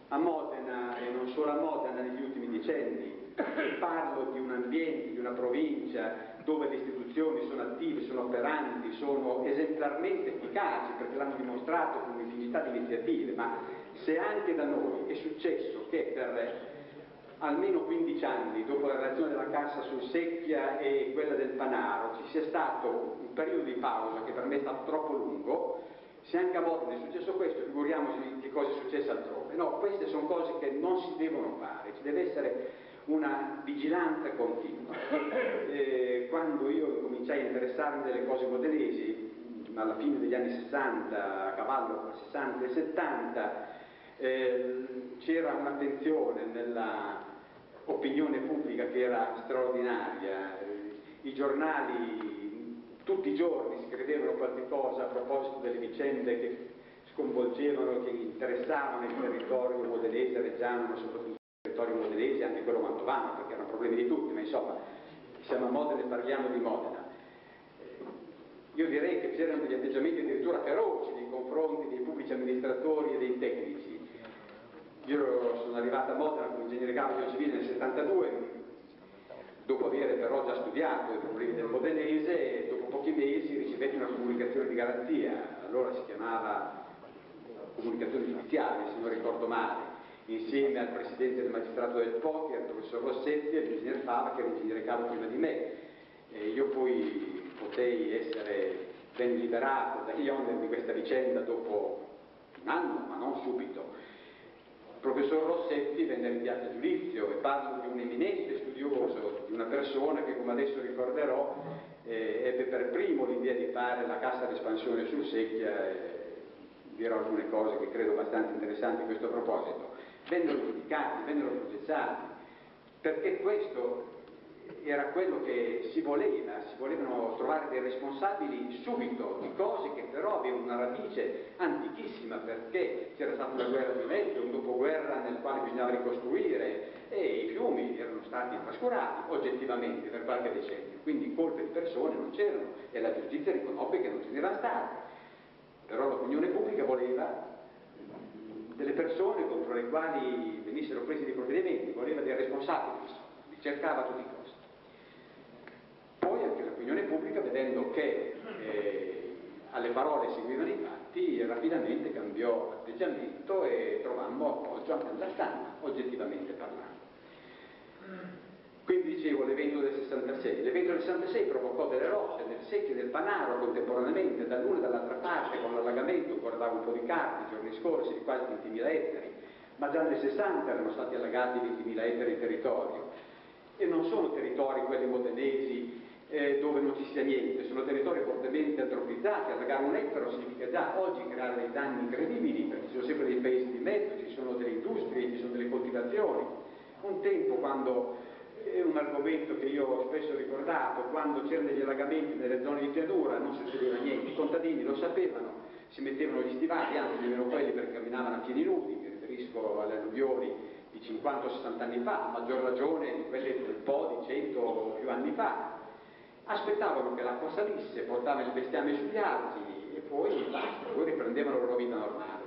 a Modena e non solo a Modena negli ultimi decenni. Parlo di un ambiente, di una provincia dove le istituzioni sono attive, sono operanti, sono esemplarmente efficaci perché l'hanno dimostrato con un'infinità di iniziative, ma se anche da noi è successo che per almeno 15 anni dopo la relazione della Cassa sul Secchia e quella del Panaro ci sia stato un periodo di pausa che per me è stato troppo lungo, se anche a volte è successo questo, figuriamoci che cosa è successo altrove. No, queste sono cose che non si devono fare, ci deve essere una vigilanza continua. Eh, quando io cominciai a interessarmi delle cose modenesi, alla fine degli anni 60, a cavallo tra 60 e 70, eh, c'era un'attenzione nella opinione pubblica che era straordinaria, i giornali tutti i giorni scrivevano qualche cosa a proposito delle vicende che sconvolgevano, che interessavano il territorio modenese, reggiano, ma soprattutto il territorio modenese, anche quello mantovano, perché erano problemi di tutti, ma insomma, siamo a Modena e parliamo di Modena. Io direi che c'erano degli atteggiamenti addirittura feroci nei confronti dei pubblici amministratori e dei tecnici, io sono arrivato a Modena come ingegnere cambio civile nel 72, dopo aver però già studiato i problemi del modenese, dopo pochi mesi ricevetti una comunicazione di garanzia, allora si chiamava comunicazione giudiziaria, se non ricordo male, insieme al presidente del magistrato del Poti, al professor Rossetti e all'ingegner Fava che era ingegnere capo prima di me. E io poi potei essere ben liberato dagli oneri di questa vicenda dopo un anno, ma non subito professor Rossetti venne rinviato a giudizio e parlo di un eminente studioso, di una persona che come adesso ricorderò eh, ebbe per primo l'idea di fare la cassa di espansione sul Secchia e dirò alcune cose che credo abbastanza interessanti a questo proposito. Vennero giudicati, vennero processati, perché questo era quello che si voleva, si volevano trovare dei responsabili subito di cose che però avevano una radice antichissima perché c'era stata una guerra di mezzo, un dopoguerra nel quale bisognava ricostruire e i fiumi erano stati trascurati oggettivamente per qualche decennio, quindi colpe di persone non c'erano e la giustizia riconobbe che non ce n'erano state, però l'opinione pubblica voleva delle persone contro le quali venissero presi dei provvedimenti, voleva dei responsabili, cercava tutti i costi l'opinione pubblica vedendo che eh, alle parole seguivano i fatti rapidamente cambiò atteggiamento e trovammo appoggio anche alla stampa, oggettivamente parlando. Quindi dicevo l'evento del 66. L'evento del 66 provocò delle rocce nel secchio del Panaro contemporaneamente dall'una e dall'altra parte con l'allagamento, guardavo un po' di carte i giorni scorsi di quasi 20.000 ettari, ma già nel 60 erano stati allagati 20.000 ettari di territorio. E non sono territori quelli modenesi eh, dove non ci sia niente, sono territori fortemente antropizzati, allagare un ettaro significa già oggi creare dei danni incredibili perché ci sono sempre dei paesi di mezzo, ci sono delle industrie, ci sono delle coltivazioni. Un tempo quando è un argomento che io ho spesso ricordato, quando c'erano degli allagamenti nelle zone di pianura non succedeva niente, i contadini lo sapevano, si mettevano gli stivali, anzi nemmeno quelli perché camminavano a piedi nudi, mi riferisco alle alluvioni di 50-60 anni fa, a maggior ragione di quelle del po' di 100 o più anni fa. Aspettavano che l'acqua salisse, portavano il bestiame sugli arti e poi basta, poi riprendevano la loro vita normale.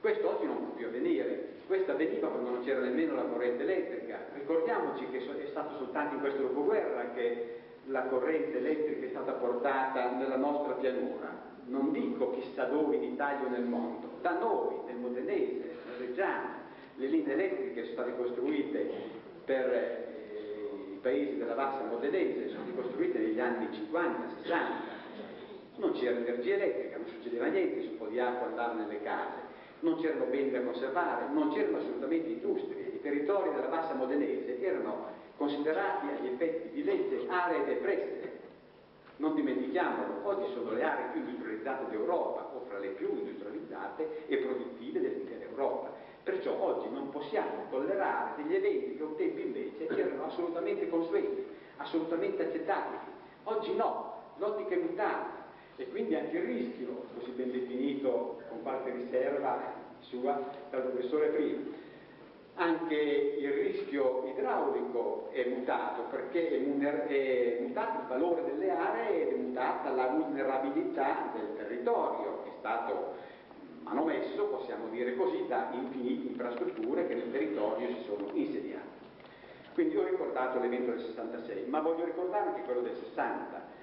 Questo oggi non può più avvenire, questo avveniva quando non c'era nemmeno la corrente elettrica. Ricordiamoci che è stato soltanto in questo dopoguerra che la corrente elettrica è stata portata nella nostra pianura. Non dico chissà dove in Italia o nel mondo, da noi, nel Modenese, nel Reggiano, le linee elettriche sono state costruite per paesi della bassa modenese, sono state costruite negli anni 50-60. Non c'era energia elettrica, non succedeva niente, su un po' di acqua andava nelle case non c'erano beni da conservare, non c'erano assolutamente industrie, i territori della bassa modenese erano considerati agli effetti di legge aree depresse. Non dimentichiamolo, oggi sono le aree più industrializzate d'Europa, o fra le più industrializzate e produttive dell'intera Europa. Perciò oggi non possiamo tollerare degli eventi che un tempo invece erano assolutamente consueti, assolutamente accettabili. Oggi no, l'ottica è mutata, e quindi anche il rischio, così ben definito con qualche riserva sua dal professore prima. Anche il rischio idraulico è mutato perché è, è mutato il valore delle aree ed è mutata la vulnerabilità del territorio, che è stato manomesso, possiamo dire così, da infinite infrastrutture che nel territorio si sono insediate. Quindi ho ricordato l'evento del 66, ma voglio ricordare anche quello del 60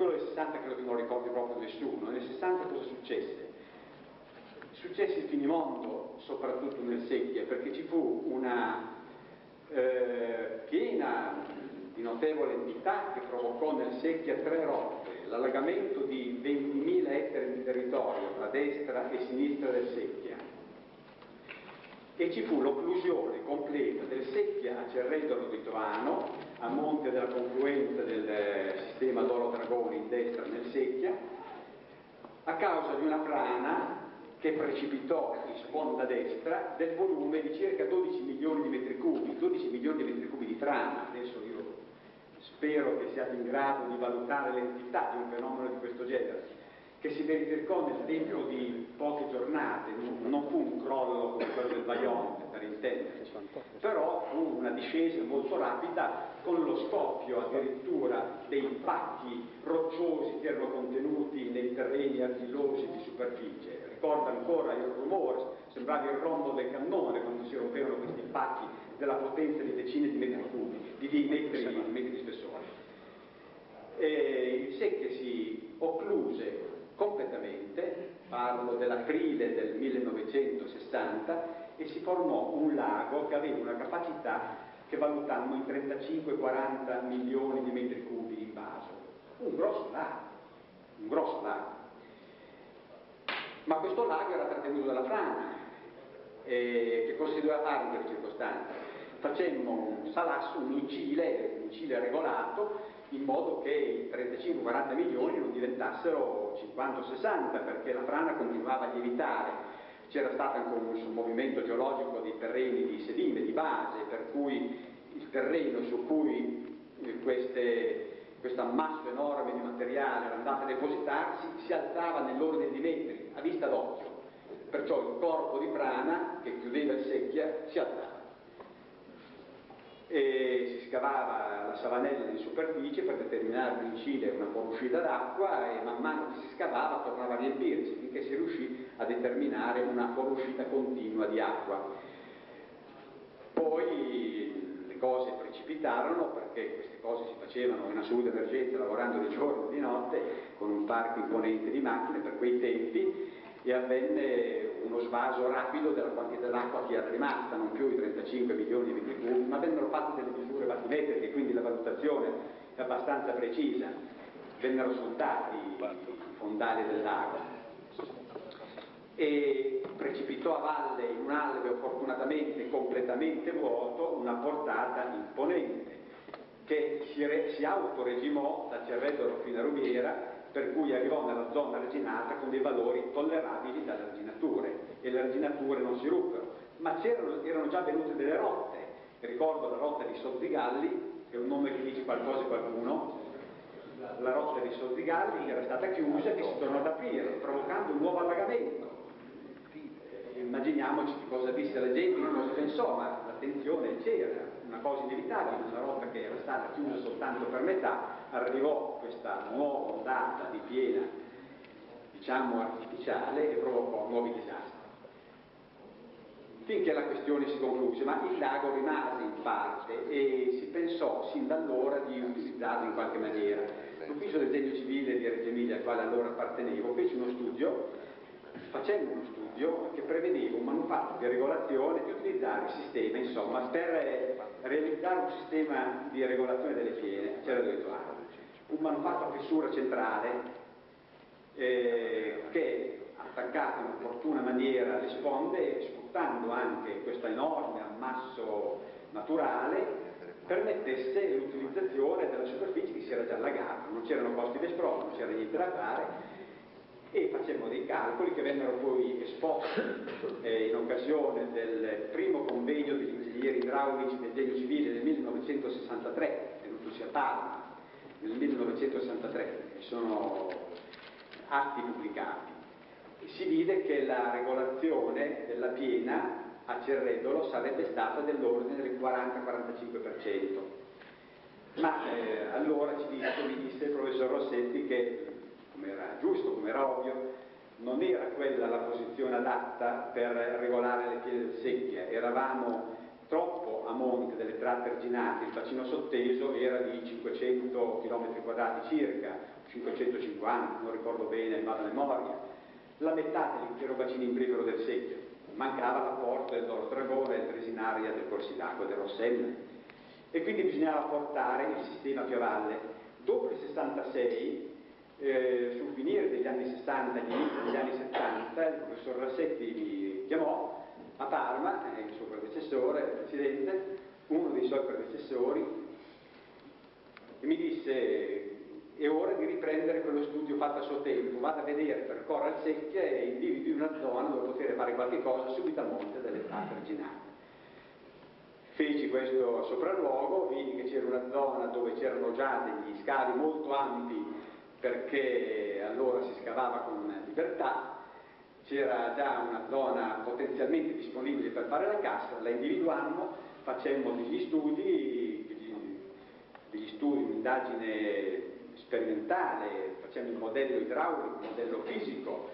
quello del 60 credo che non ricordi proprio nessuno. Nel 60 cosa successe? Successe il finimondo, soprattutto nel Secchia, perché ci fu una eh, piena di notevole entità che provocò nel Secchia tre rotte, l'allagamento di 20.000 ettari di territorio tra destra e sinistra del Secchia, e ci fu l'occlusione completa del Secchia a Cerredolo di Toano, a monte della confluenza del sistema Dolo-Dragoni in destra nel Secchia, a causa di una frana che precipitò in sponda destra del volume di circa 12 milioni di metri cubi, 12 milioni di metri cubi di frana, adesso io spero che siate in grado di valutare l'entità di un fenomeno di questo genere, che si verificò nel tempo di poche giornate, non fu un crollo come quello del Vajont per intenderci, però fu una discesa molto rapida con lo scoppio addirittura dei pacchi rocciosi che erano contenuti nei terreni argillosi di superficie. Ricorda ancora il rumore, sembrava il rombo del cannone quando si rompevano questi pacchi della potenza di decine di metri cubi, di, di metri, metri di spessore. E il secchio si occluse completamente, parlo dell'aprile del 1960, e si formò un lago che aveva una capacità che valutammo in 35-40 milioni di metri cubi di invaso. Un grosso lago, un grosso lago. Ma questo lago era trattenuto dalla frana. E che fare in quelle circostanze? Facemmo un salasso, un incile, un incile regolato, in modo che i 35-40 milioni non diventassero 50-60 perché la frana continuava a lievitare. C'era stato anche un movimento geologico di terreni di sedime, di base, per cui il terreno su cui queste, questo ammasso enorme di materiale era andato a depositarsi si alzava nell'ordine di metri, a vista d'occhio. Perciò il corpo di frana che chiudeva il secchia si alzava e si scavava la savanella di superficie per determinare l'incide una fuoriuscita d'acqua e man mano che si scavava tornava a riempirsi finché si riuscì a determinare una fuoriuscita continua di acqua. Poi le cose precipitarono perché queste cose si facevano in assoluta emergenza lavorando di giorno e di notte con un parco imponente di macchine per quei tempi e avvenne uno svaso rapido della quantità d'acqua che era rimasta, non più i 35 milioni di metri cubi, ma vennero fatte delle misure battimetriche, quindi la valutazione è abbastanza precisa. Vennero soldati i fondali del lago e precipitò a valle in un alveo fortunatamente completamente vuoto una portata imponente che si, re, si autoregimò da Cerredolo fino a Rubiera per cui arrivò nella zona arginata con dei valori tollerabili dalle arginature e le arginature non si ruppero, ma erano già venute delle rotte. Ricordo la rotta di Sozzigalli, che è un nome che dice qualcosa a qualcuno, la rotta di Sozzigalli era stata chiusa e si tornò ad aprire, provocando un nuovo allagamento. Immaginiamoci che cosa disse la gente, che cosa pensò, ma l'attenzione c'era, una cosa inevitabile, una rotta che era stata chiusa soltanto per metà, arrivò questa nuova ondata di piena, diciamo artificiale, e provocò nuovi disastri finché la questione si concluse, ma il lago rimase in parte e si pensò sin da allora di utilizzarlo in qualche maniera. L'ufficio del genio civile di Reggio Emilia, al quale allora appartenevo, fece uno studio, facendo uno studio che prevedeva un manufatto di regolazione, di utilizzare il sistema, insomma, per realizzare un sistema di regolazione delle piene, c'era detto ah, un manufatto a fessura centrale eh, che attaccato in opportuna maniera alle sponde, sfruttando anche questo enorme ammasso naturale, permettesse l'utilizzazione della superficie che si era già allagata, non c'erano costi di esproprio, non c'era niente da fare e facemmo dei calcoli che vennero poi esposti eh, in occasione del primo convegno degli ingegneri idraulici del genio civile del 1963, tenutosi a Parma nel 1963, ci sono atti pubblicati si vide che la regolazione della piena a Cerredolo sarebbe stata dell'ordine del 40-45%. Ma eh, allora ci disse, mi disse il professor Rossetti che, come era giusto, come era ovvio, non era quella la posizione adatta per regolare le piene del secchia, eravamo troppo a monte delle tratte arginate, il bacino sotteso era di 500 km quadrati circa, 550, non ricordo bene, ma a memoria, la metà dell'intero bacino imbrifero del secchio, mancava l'apporto del Doro Dragone, del Tresinaria, del Corsi d'Acqua, del Rossella. E quindi bisognava portare il sistema più a valle. Dopo il 66, eh, sul finire degli anni 60 e all'inizio degli anni 70, il professor Rassetti mi chiamò a Parma, eh, il suo predecessore, il presidente, uno dei suoi predecessori, e mi disse è ora di riprendere quello studio fatto a suo tempo, vada a vedere, percorra il secchia e individui una zona dove poter fare qualche cosa subito a monte delle parti originali. Feci questo sopralluogo, vidi che c'era una zona dove c'erano già degli scavi molto ampi perché allora si scavava con libertà, c'era già una zona potenzialmente disponibile per fare la cassa, la individuammo, facemmo degli studi, degli studi, un'indagine sperimentale, facendo un modello idraulico, un modello fisico,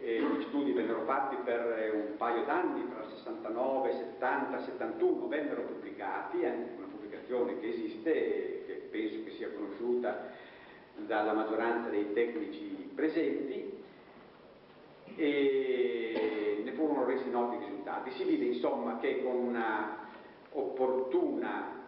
gli studi vennero fatti per un paio d'anni, tra il 69, 70, 71, vennero pubblicati, anche una pubblicazione che esiste che penso che sia conosciuta dalla maggioranza dei tecnici presenti e ne furono resi noti i risultati. Si vide insomma che con una opportuna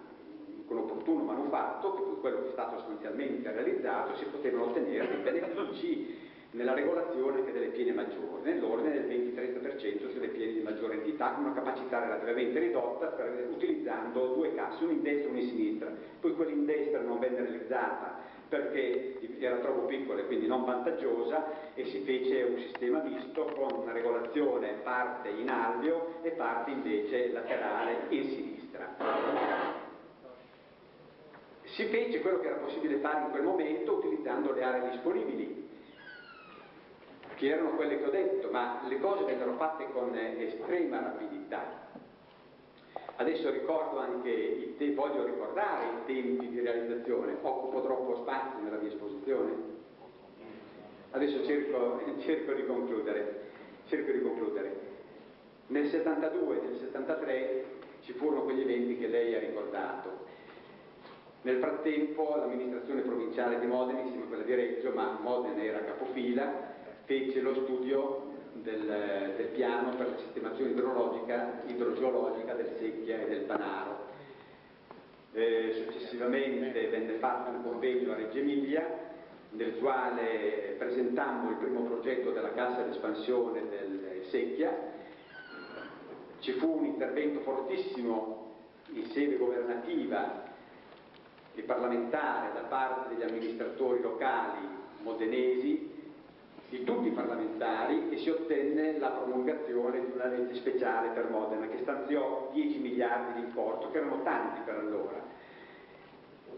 con opportuno manufatto, che fu quello che è stato sostanzialmente realizzato, si potevano ottenere dei benefici nella regolazione anche delle piene maggiori, nell'ordine del 20-30% sulle piene di maggiore entità, con una capacità relativamente ridotta, per, utilizzando due casse, una in destra e una in sinistra. Poi quella in destra non venne realizzata perché era troppo piccola e quindi non vantaggiosa e si fece un sistema misto con una regolazione parte in alveo e parte invece laterale in sinistra si fece quello che era possibile fare in quel momento utilizzando le aree disponibili, che erano quelle che ho detto, ma le cose vennero fatte con estrema rapidità. Adesso ricordo anche te- voglio ricordare i tempi di realizzazione, occupo troppo spazio nella mia esposizione. Adesso cerco, cerco, di, cerco di concludere. Nel 72 e nel 73 ci furono quegli eventi che lei ha ricordato, nel frattempo l'amministrazione provinciale di Modena, insieme a quella di Reggio, ma Modena era capofila, fece lo studio del, del piano per la sistemazione idrologica, idrogeologica del Secchia e del Panaro. Eh, successivamente venne fatto un convegno a Reggio Emilia nel quale presentammo il primo progetto della cassa d'espansione del Secchia. Ci fu un intervento fortissimo in sede governativa e parlamentare da parte degli amministratori locali modenesi di tutti i parlamentari e si ottenne la promulgazione di una legge speciale per Modena che stanziò 10 miliardi di importo, che erano tanti per allora,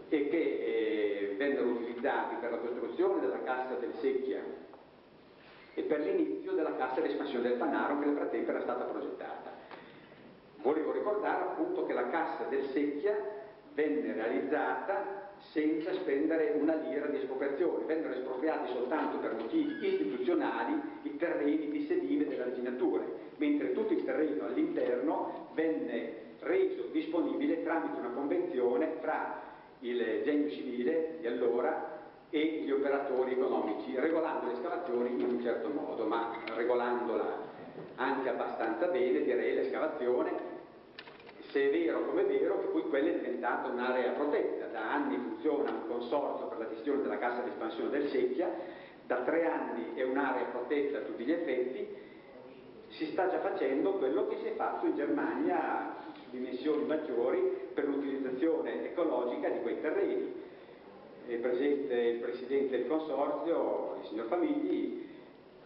e che eh, vennero utilizzati per la costruzione della cassa del Secchia e per l'inizio della cassa di espansione del Panaro che nel frattempo era stata progettata. Volevo ricordare appunto che la cassa del Secchia venne realizzata senza spendere una lira di espropriazione, vennero espropriati soltanto per motivi istituzionali i terreni di sedime delle arginature, mentre tutto il terreno all'interno venne reso disponibile tramite una convenzione fra il genio civile di allora e gli operatori economici, regolando le scavazioni in un certo modo, ma regolandola anche abbastanza bene, direi, l'escavazione se è vero come è vero che poi quella è diventata un'area protetta, da anni funziona un consorzio per la gestione della cassa di espansione del Secchia, da tre anni è un'area protetta a tutti gli effetti, si sta già facendo quello che si è fatto in Germania su dimensioni maggiori per l'utilizzazione ecologica di quei terreni. È presente il Presidente del Consorzio, il signor Famigli,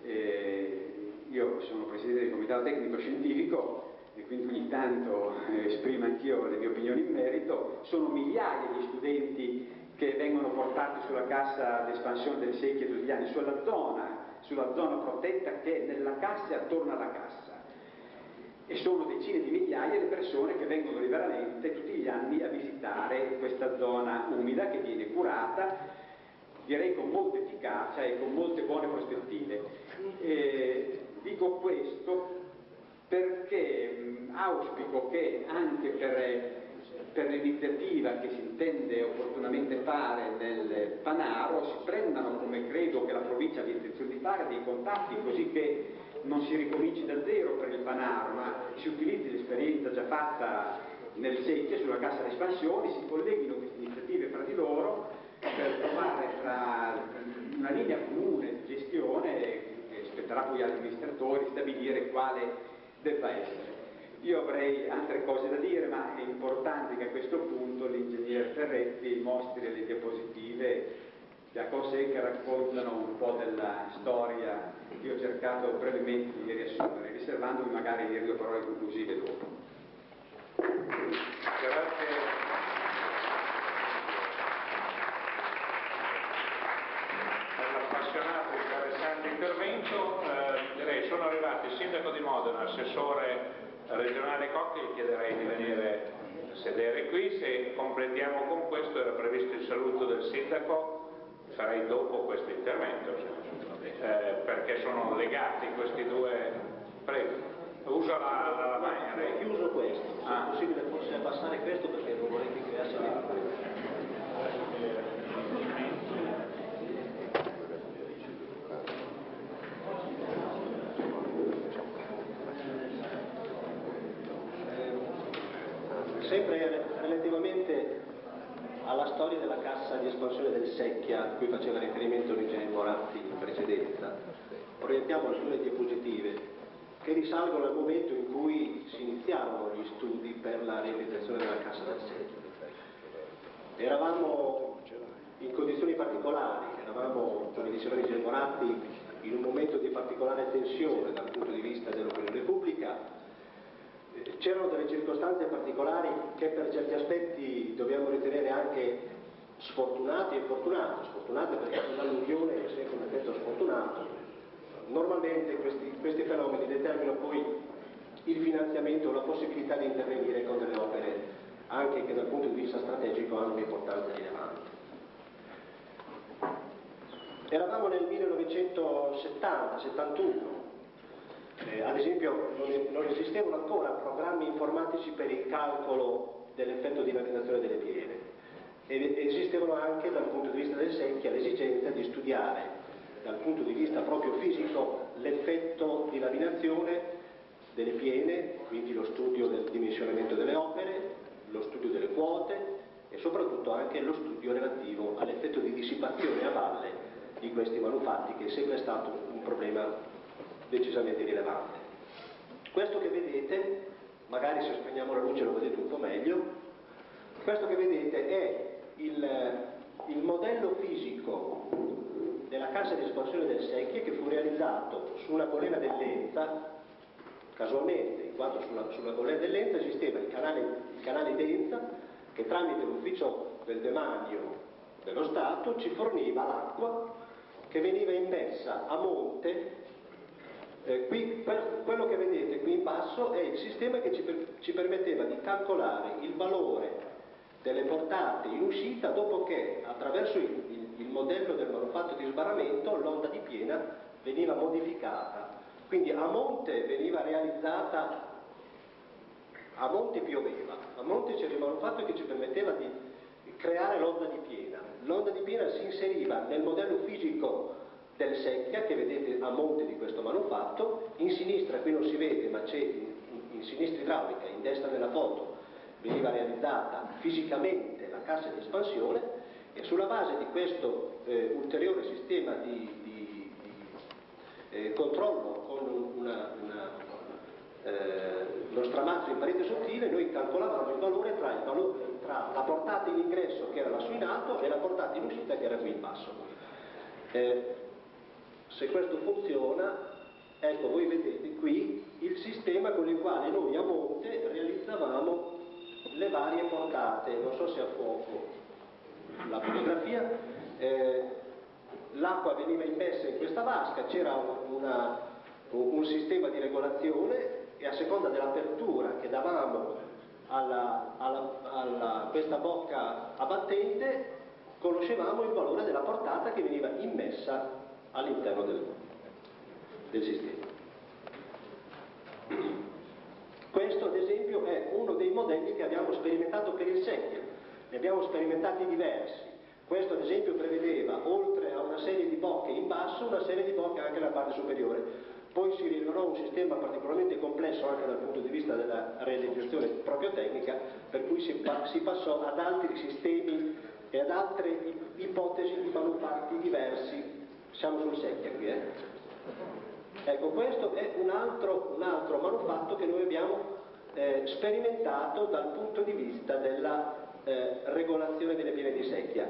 eh, io sono Presidente del Comitato Tecnico Scientifico, e quindi ogni tanto eh, esprimo anch'io le mie opinioni in merito, sono migliaia gli studenti che vengono portati sulla cassa d'espansione del secchio tutti gli anni, sulla zona, sulla zona protetta che è nella cassa e attorno alla cassa. E sono decine di migliaia le persone che vengono lì veramente tutti gli anni a visitare questa zona umida che viene curata, direi con molta efficacia e con molte buone prospettive. E dico questo perché mh, auspico che anche per, per l'iniziativa che si intende opportunamente fare nel Panaro si prendano, come credo che la provincia abbia intenzione di fare, dei contatti così che non si ricominci da zero per il Panaro, ma si utilizzi l'esperienza già fatta nel Secchia sulla cassa di espansione, si colleghino queste iniziative fra di loro per trovare una linea comune di gestione che spetterà poi agli amministratori stabilire quale debba essere. Io avrei altre cose da dire, ma è importante che a questo punto l'ingegner Ferretti mostri le diapositive da cose che raccontano un po' della storia che ho cercato brevemente di riassumere, riservandomi magari dire due parole conclusive dopo. Grazie. appassionato e interessante intervento. Eh, direi sono arrivati il sindaco di Modena, assessore regionale Cocchi, gli chiederei di venire a sedere qui. Se completiamo con questo era previsto il saluto del sindaco, farei dopo questo intervento, eh, perché sono legati questi due. Prego. Usa la, la lavagna. Ho chiuso questo, se ah. è possibile forse abbassare questo perché non vorrei che creasse dei sempre relativamente alla storia della cassa di espansione del Secchia, a cui faceva riferimento l'ingegnere Moratti in precedenza, proiettiamo alcune diapositive che risalgono al momento in cui si iniziarono gli studi per la realizzazione della cassa del Secchia. Eravamo in condizioni particolari, eravamo, come diceva l'ingegnere Moratti, in un momento di particolare tensione dal punto di vista dell'opinione pubblica c'erano delle circostanze particolari che per certi aspetti dobbiamo ritenere anche sfortunate e fortunate, sfortunate perché l'alluvione è sempre un effetto sfortunato. Normalmente questi, questi fenomeni determinano poi il finanziamento la possibilità di intervenire con delle opere anche che dal punto di vista strategico hanno un'importanza rilevante. Eravamo nel 1970-71, eh, ad esempio non, non, esistevano ancora programmi informatici per il calcolo dell'effetto di laminazione delle piene esistevano anche dal punto di vista del secchia l'esigenza di studiare dal punto di vista proprio fisico l'effetto di laminazione delle piene, quindi lo studio del dimensionamento delle opere, lo studio delle quote e soprattutto anche lo studio relativo all'effetto di dissipazione a valle di questi manufatti che è sempre stato un problema decisamente rilevante. Questo che vedete, magari se spegniamo la luce lo vedete un po' meglio, questo che vedete è il, il modello fisico della cassa di espansione del Secchia che fu realizzato su una collina dell'Enza, casualmente, in quanto sulla, sulla collina dell'Enza esisteva il canale, il canale d'Enza che tramite l'ufficio del demanio dello Stato ci forniva l'acqua che veniva immessa a monte. Eh, qui, quello che vedete qui in basso è il sistema che ci, ci permetteva di calcolare il valore delle portate in uscita dopo che attraverso il, il, il modello del manufatto di sbarramento l'onda di piena veniva modificata. Quindi a monte veniva realizzata, a monte pioveva, a monte c'era il manufatto che ci permetteva di creare l'onda di piena. L'onda di piena si inseriva nel modello fisico del secchia che vedete a monte di questo manufatto, in sinistra qui non si vede ma c'è in, in sinistra idraulica, in destra nella foto veniva realizzata fisicamente la cassa di espansione e sulla base di questo eh, ulteriore sistema di, di, di eh, controllo con una, una, eh, uno stramazzo in parete sottile noi calcolavamo il valore tra, il valore tra, la portata in ingresso che era lassù in alto e la portata in uscita che era qui in basso. Eh, se questo funziona, ecco voi vedete qui il sistema con il quale noi a monte realizzavamo le varie portate, non so se a fuoco la fotografia, eh, l'acqua veniva immessa in questa vasca, c'era una, un sistema di regolazione e a seconda dell'apertura che davamo alla, questa bocca abbattente conoscevamo il valore della portata che veniva immessa all'interno del, del sistema. Questo ad esempio è uno dei modelli che abbiamo sperimentato per il secchio, ne abbiamo sperimentati diversi. Questo ad esempio prevedeva, oltre a una serie di bocche in basso, una serie di bocche anche nella parte superiore. Poi si rivelò un sistema particolarmente complesso anche dal punto di vista della realizzazione proprio tecnica, per cui si, si passò ad altri sistemi e ad altre ipotesi di manufatti diversi. Siamo sul secchio qui, eh? Ecco, questo è un altro, un altro manufatto che noi abbiamo eh, sperimentato dal punto di vista della eh, regolazione delle piene di secchia.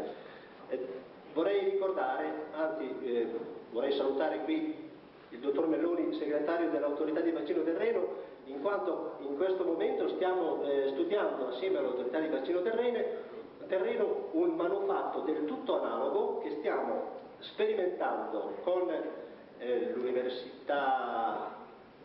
Eh, vorrei ricordare, anzi eh, vorrei salutare qui il dottor Melloni, segretario dell'autorità di bacino del Reno, in quanto in questo momento stiamo eh, studiando assieme all'autorità di bacino del Reno, un manufatto del tutto analogo che stiamo sperimentando con eh, l'Università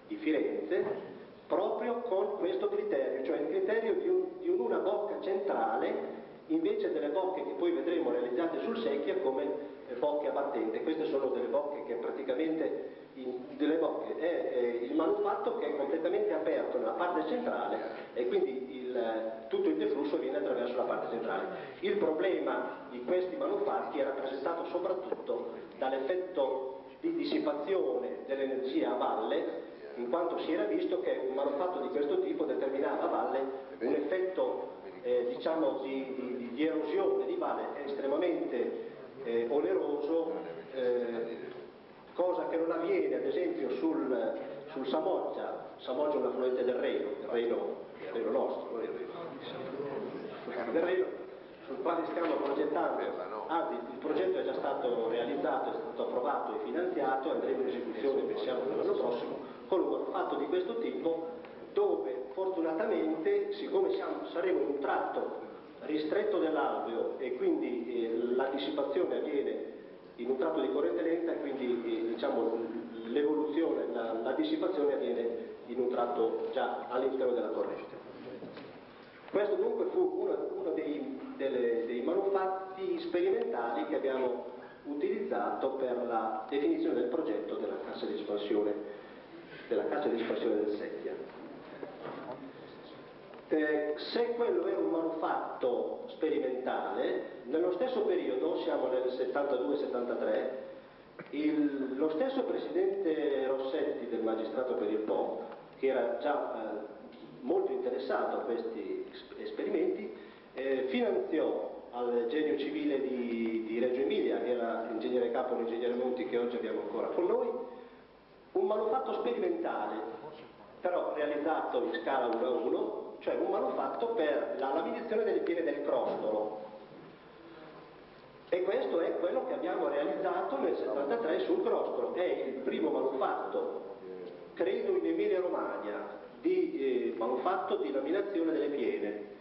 di Firenze proprio con questo criterio, cioè il criterio di, un, di una bocca centrale invece delle bocche che poi vedremo realizzate sul secchia come bocche a battente. Queste sono delle bocche che praticamente in, delle bocche è, è, il manufatto che è completamente aperto nella parte centrale e quindi il, tutto il deflusso viene attraverso la parte centrale. Il problema di questi manufatti è rappresentato soprattutto dall'effetto di dissipazione dell'energia a valle, in quanto si era visto che un manufatto di questo tipo determinava a valle un effetto eh, diciamo di, di, di, erosione di valle estremamente eh, oneroso, eh, cosa che non avviene ad esempio sul, sul Samoggia, Samoggia è un affluente del Reno, il Reno, il Reno nostro, del Reno sul quale stiamo progettando, anzi il progetto è già stato realizzato, è stato approvato e finanziato, andremo in esecuzione pensiamo l'anno prossimo, con un fatto di questo tipo dove fortunatamente, siccome siamo, saremo in un tratto ristretto dell'alveo e quindi eh, la dissipazione avviene in un tratto di corrente lenta e quindi eh, diciamo, l'evoluzione, la, la dissipazione avviene in un tratto già all'interno della corrente. Questo dunque fu uno, uno dei, delle, dei, manufatti sperimentali che abbiamo utilizzato per la definizione del progetto della cassa di espansione, del Secchia. Eh, se quello era un manufatto sperimentale, nello stesso periodo, siamo nel 72-73, lo stesso presidente Rossetti del Magistrato per il Po, che era già eh, molto interessato a questi esperimenti, eh, finanziò al genio civile di, di, Reggio Emilia, che era l'ingegnere capo l'ingegnere Monti che oggi abbiamo ancora con noi, un manufatto sperimentale, però realizzato in scala 1 a 1, cioè un manufatto per la laminazione delle piene del crostolo. E questo è quello che abbiamo realizzato nel 73 sul Crostolo, è il primo manufatto, credo in Emilia Romagna, di eh, manufatto di laminazione delle piene.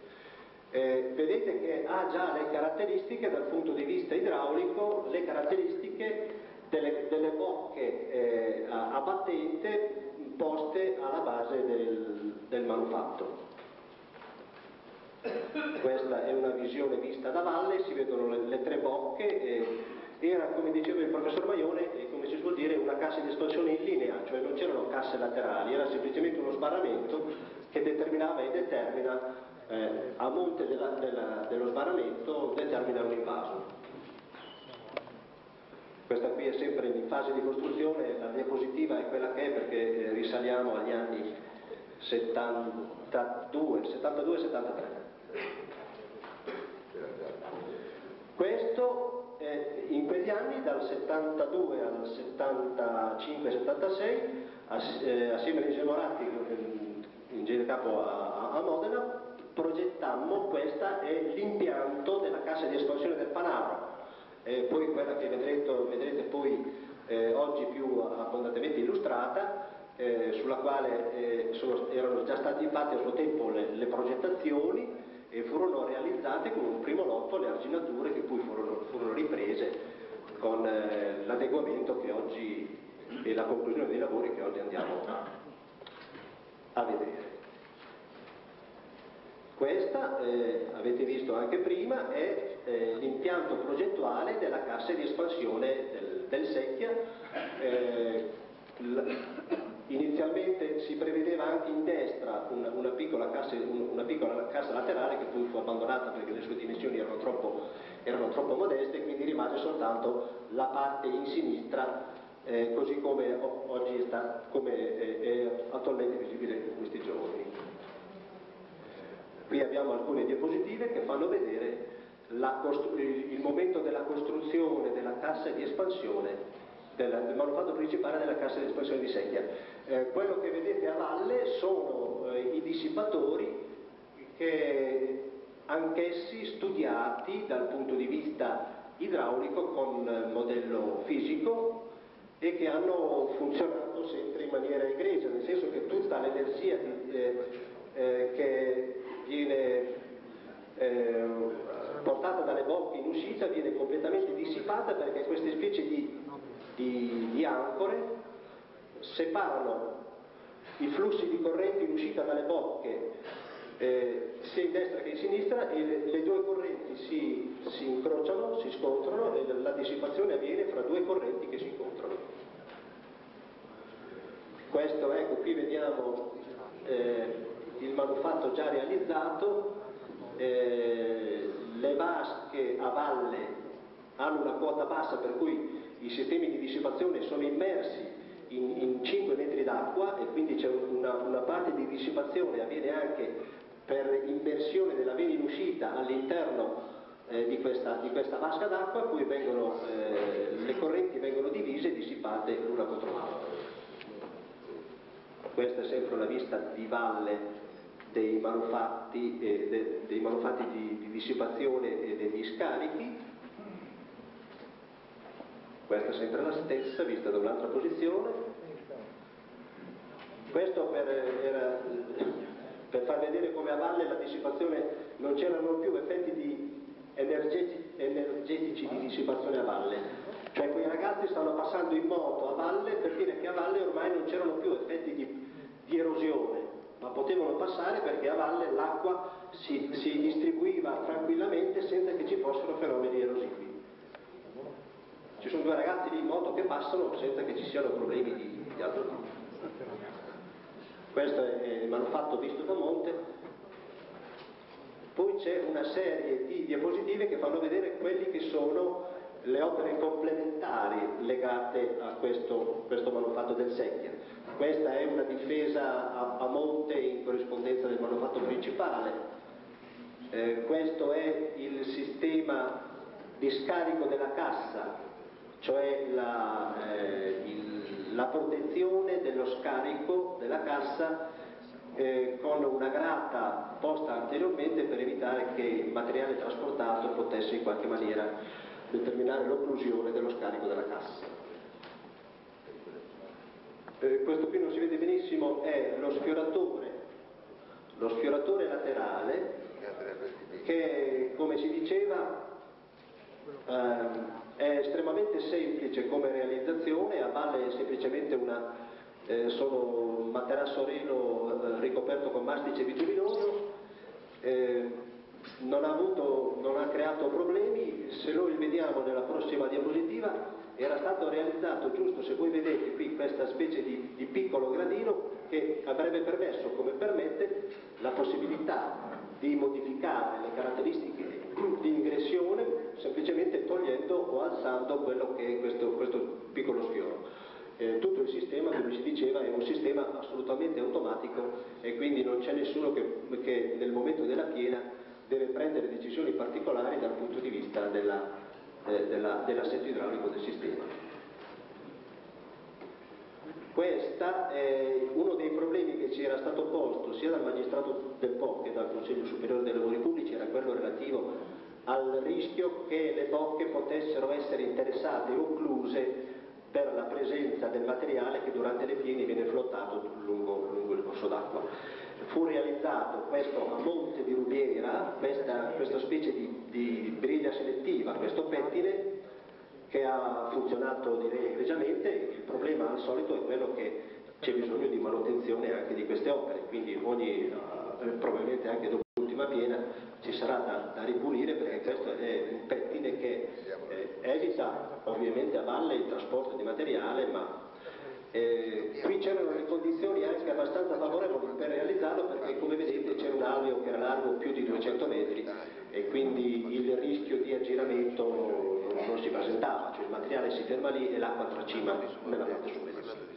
Eh, vedete che ha già le caratteristiche dal punto di vista idraulico, le caratteristiche delle, delle bocche eh, a, battente poste alla base del, del manufatto. Questa è una visione vista da valle, si vedono le, le tre bocche, eh, era come diceva il professor Maione, eh, come si suol dire, una cassa di espansione in linea, cioè non c'erano casse laterali, era semplicemente uno sbarramento che determinava e determina eh, a monte della, della, dello sbarramento determina un invaso. Questa qui è sempre in fase di costruzione, la diapositiva è quella che è perché eh, risaliamo agli anni 72-73. Questo eh, in quegli anni, dal 72 al 75-76, ass eh, assieme a Moratti in genere capo a, a, Modena, progettammo questo è l'impianto della cassa di espansione del Panaro, eh, poi quella che vedrete, vedrete poi eh, oggi più abbondantemente illustrata, eh, sulla quale eh, sono, erano già state fatte a suo tempo le, le progettazioni e furono realizzate con un primo lotto le arginature che poi furono, furono riprese con eh, l'adeguamento che oggi e la conclusione dei lavori che oggi andiamo a, a vedere. Questa, eh, avete visto anche prima, è eh, l'impianto progettuale della cassa di espansione del, del Secchia. Eh, Inizialmente si prevedeva anche in destra una, una, piccola cassa, una, piccola cassa, laterale che poi fu abbandonata perché le sue dimensioni erano troppo, erano troppo modeste e quindi rimase soltanto la parte in sinistra eh, così come oggi sta, come è, è attualmente visibile in questi giorni. Qui abbiamo alcune diapositive che fanno vedere il momento della costruzione della cassa di espansione del, del manufatto principale della cassa di espansione di Secchia. Eh, quello che vedete a valle sono eh, i dissipatori che anch'essi studiati dal punto di vista idraulico con modello fisico e che hanno funzionato sempre in maniera egregia, nel senso che tutta l'energia eh, eh, che viene eh, portata dalle bocche in uscita viene completamente dissipata perché queste specie di di, di ancore separano i flussi di corrente in uscita dalle bocche eh, sia in destra che in sinistra e le, le due correnti si, si, incrociano, si scontrano e la dissipazione avviene fra due correnti che si incontrano. Questo, ecco, qui vediamo eh, il manufatto già realizzato, eh, le vasche a valle hanno una quota bassa per cui i sistemi di dissipazione sono immersi in, in 5 metri d'acqua e quindi c'è una, una, parte di dissipazione avviene anche per immersione della vena in uscita all'interno eh, di, questa, di, questa, vasca d'acqua, poi vengono, eh, le correnti vengono divise e dissipate l'una contro l'altra. Questa è sempre una vista di valle dei manufatti, eh, de, dei manufatti di, di dissipazione e degli scarichi questa è sempre la stessa, vista da un'altra posizione. Questo per, era, per, far vedere come a valle la dissipazione non c'erano più effetti di energetici, energetici di dissipazione a valle. Cioè quei ragazzi stanno passando in moto a valle per dire che a valle ormai non c'erano più effetti di, di erosione, ma potevano passare perché a valle l'acqua si, si distribuiva tranquillamente senza che ci fossero fenomeni erosivi. Ci sono due ragazzi lì in moto che passano senza che ci siano problemi di, di altro tipo. Questo è il manufatto visto da monte. Poi c'è una serie di diapositive che fanno vedere quelli che sono le opere complementari legate a questo, questo manufatto del Secchia. Questa è una difesa a, a monte in corrispondenza del manufatto principale. Eh, questo è il sistema di scarico della cassa cioè la, eh, il, la protezione dello scarico della cassa eh, con una grata posta anteriormente per evitare che il materiale trasportato potesse in qualche maniera determinare l'occlusione dello scarico della cassa. Eh, questo qui non si vede benissimo, è lo sfioratore, lo sfioratore laterale che come si diceva eh, è estremamente semplice come realizzazione, a valle è semplicemente una, eh, solo un materasso reno eh, ricoperto con mastice bituminoso, eh, non ha, avuto, non ha creato problemi, se noi vediamo nella prossima diapositiva era stato realizzato giusto se voi vedete qui questa specie di, di piccolo gradino che avrebbe permesso, come permette, la possibilità di modificare le caratteristiche di ingressione semplicemente togliendo o alzando quello che è questo, questo piccolo sfioro. Eh, tutto il sistema, come si diceva, è un sistema assolutamente automatico e quindi non c'è nessuno che, che, nel momento della piena deve prendere decisioni particolari dal punto di vista della, eh, della, dell'assetto idraulico del sistema. Questo è uno dei problemi che ci era stato posto sia dal magistrato del Po che dal Consiglio Superiore dei Lavori Pubblici, era quello relativo al rischio che le bocche potessero essere interessate o occluse per la presenza del materiale che durante le piene viene flottato lungo, lungo il corso d'acqua. Fu realizzato questo a monte di Rubiera, questa, questa specie di, di briglia selettiva, questo pettine che ha funzionato direi egregiamente, il problema al solito è quello che c'è bisogno di manutenzione anche di queste opere, quindi ogni, uh, probabilmente anche dopo l'ultima piena ci sarà da, da, ripulire perché questo è un pettine che eh, evita ovviamente a valle il trasporto di materiale ma eh, qui c'erano le condizioni anche abbastanza favorevoli per realizzarlo perché come vedete c'è un alveo che era largo più di 200 metri e quindi il rischio di aggiramento non si presentava, cioè il materiale si ferma lì e l'acqua tracima nella parte superiore.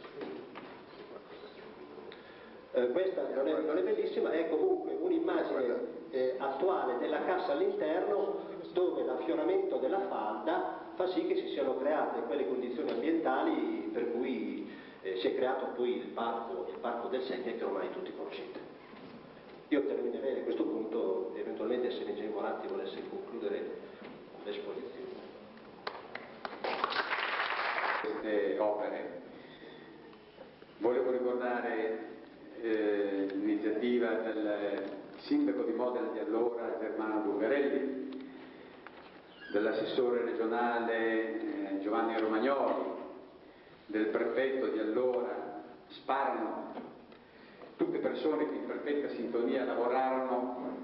Eh, questa non è, non è, bellissima, è comunque un'immagine eh, attuale della cassa all'interno dove l'affioramento della falda fa sì che si siano create quelle condizioni ambientali per cui eh, si è creato poi il parco, il parco del Segna che ormai tutti conoscete. Io terminerei a questo punto, eventualmente se Sergei Moratti volesse concludere l'esposizione queste opere. Volevo ricordare eh, l'iniziativa del sindaco di Modena di allora, Germano Bulgarelli, dell'assessore regionale eh, Giovanni Romagnoli, del prefetto di allora Sparano, tutte persone che in perfetta sintonia lavorarono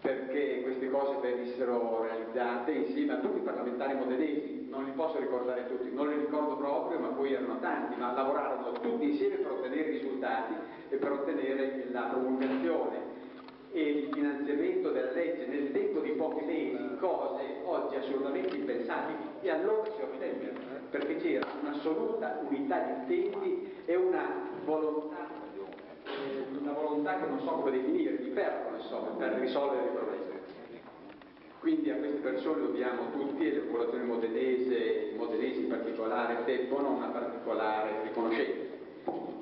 perché queste cose venissero realizzate insieme a tutti i parlamentari modenesi, non li posso ricordare tutti, non li ricordo proprio, ma poi erano tanti, ma lavorarono tutti insieme per ottenere risultati e per ottenere la promulgazione e il finanziamento della legge nel tempo di pochi mesi, cose oggi assolutamente impensabili, e allora si ottenne, perché c'era un'assoluta unità di intenti e una volontà una volontà che non so come definire, di perdono insomma, per risolvere i problemi. Quindi a queste persone dobbiamo tutti, e le popolazioni modenese, i modenesi in particolare, debbono una particolare riconoscenza.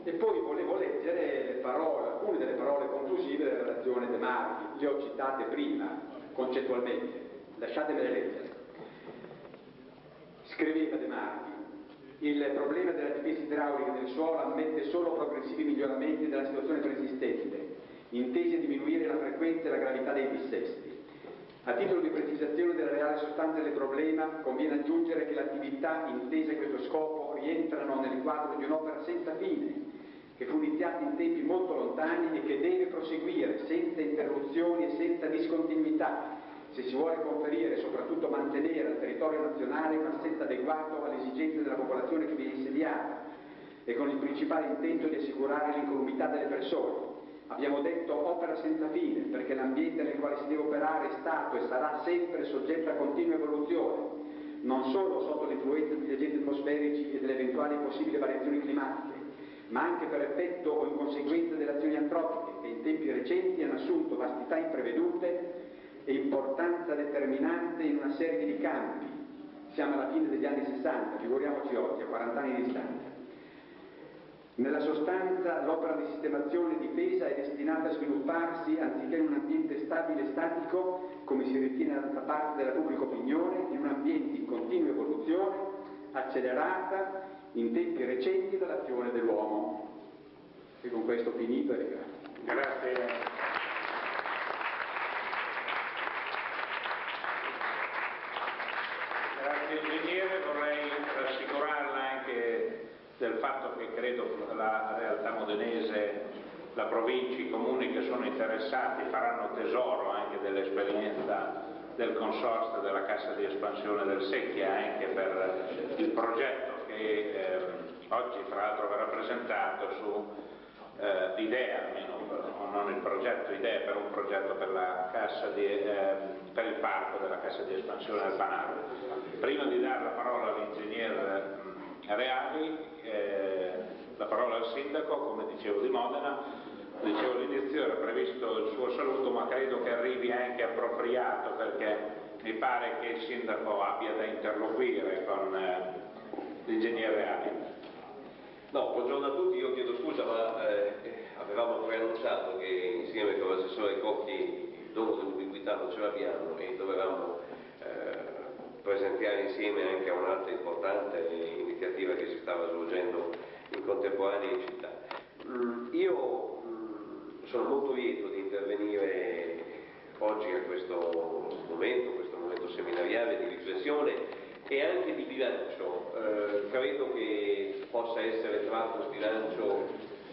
E poi volevo leggere le parole, alcune delle parole conclusive della relazione De Marchi, le ho citate prima, concettualmente, lasciatemele leggere. Scriveva De Marchi, il problema della difesa idraulica del suolo ammette solo progressivi miglioramenti della situazione preesistente, intesi a diminuire la frequenza e la gravità dei dissesti. A titolo di precisazione della reale sostanza del problema, conviene aggiungere che le attività intese a questo scopo rientrano nel quadro di un'opera senza fine, che fu iniziata in tempi molto lontani e che deve proseguire senza interruzioni e senza discontinuità, se si vuole conferire e soprattutto mantenere al territorio nazionale un assetto adeguato alle esigenze della popolazione che vi è insediata e con il principale intento di assicurare l'incolumità delle persone. Abbiamo detto opera senza fine perché l'ambiente nel quale si deve operare è stato e sarà sempre soggetto a continua evoluzione, non solo sotto l'influenza degli agenti atmosferici e delle eventuali possibili variazioni climatiche, ma anche per effetto o in conseguenza delle azioni antropiche che in tempi recenti hanno assunto vastità imprevedute e importanza determinante in una serie di campi. Siamo alla fine degli anni 60, figuriamoci oggi, a 40 anni di distanza. Nella sostanza l'opera di sistemazione e difesa è destinata a svilupparsi anziché in un ambiente stabile e statico, come si ritiene da parte della pubblica opinione, in un ambiente in continua evoluzione, accelerata in tempi recenti dall'azione dell'uomo. E con questo finito e. Grazie. Grazie ingegnere, vorrei rassicurarla anche del fatto che credo la realtà modenese, la provincia, i comuni che sono interessati faranno tesoro anche dell'esperienza del consorzio della Cassa di Espansione del Secchia anche per il progetto che eh, oggi fra l'altro verrà presentato su eh, l'idea, almeno non il progetto, idea per un progetto per, di, eh, per, il parco della Cassa di Espansione del Panaro. Prima di dare la parola all'ingegner Reali, eh, la parola al sindaco, come dicevo di Modena, dicevo all'inizio era previsto il suo saluto ma credo che arrivi anche appropriato perché mi pare che il sindaco abbia da interloquire con eh, l'ingegnere Reali. No, buongiorno a tutti, io chiedo scusa ma eh, avevamo preannunciato che insieme con l'assessore Cocchi il dono dell'ubiquità non ce l'abbiamo e dovevamo eh, presentare insieme anche a un'altra importante iniziativa che si stava svolgendo in contemporanea in città. Mm, io mm, sono molto lieto di intervenire oggi a questo momento, questo momento seminariale di riflessione e anche di bilancio. Eh, credo che possa essere tratto un bilancio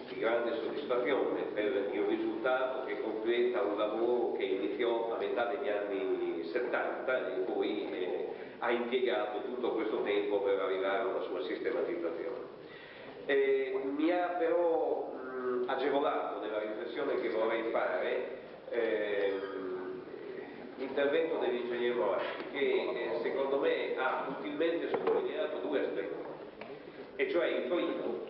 di grande soddisfazione per il risultato che completa un lavoro che iniziò a metà degli anni 70 e poi eh, ha impiegato tutto questo tempo per arrivare a una sua sistematizzazione. Eh, mi ha però mh, agevolato nella riflessione che vorrei fare eh, l'intervento dell'ingegnere Moratti che eh, secondo me ha utilmente sottolineato due aspetti, e cioè il primo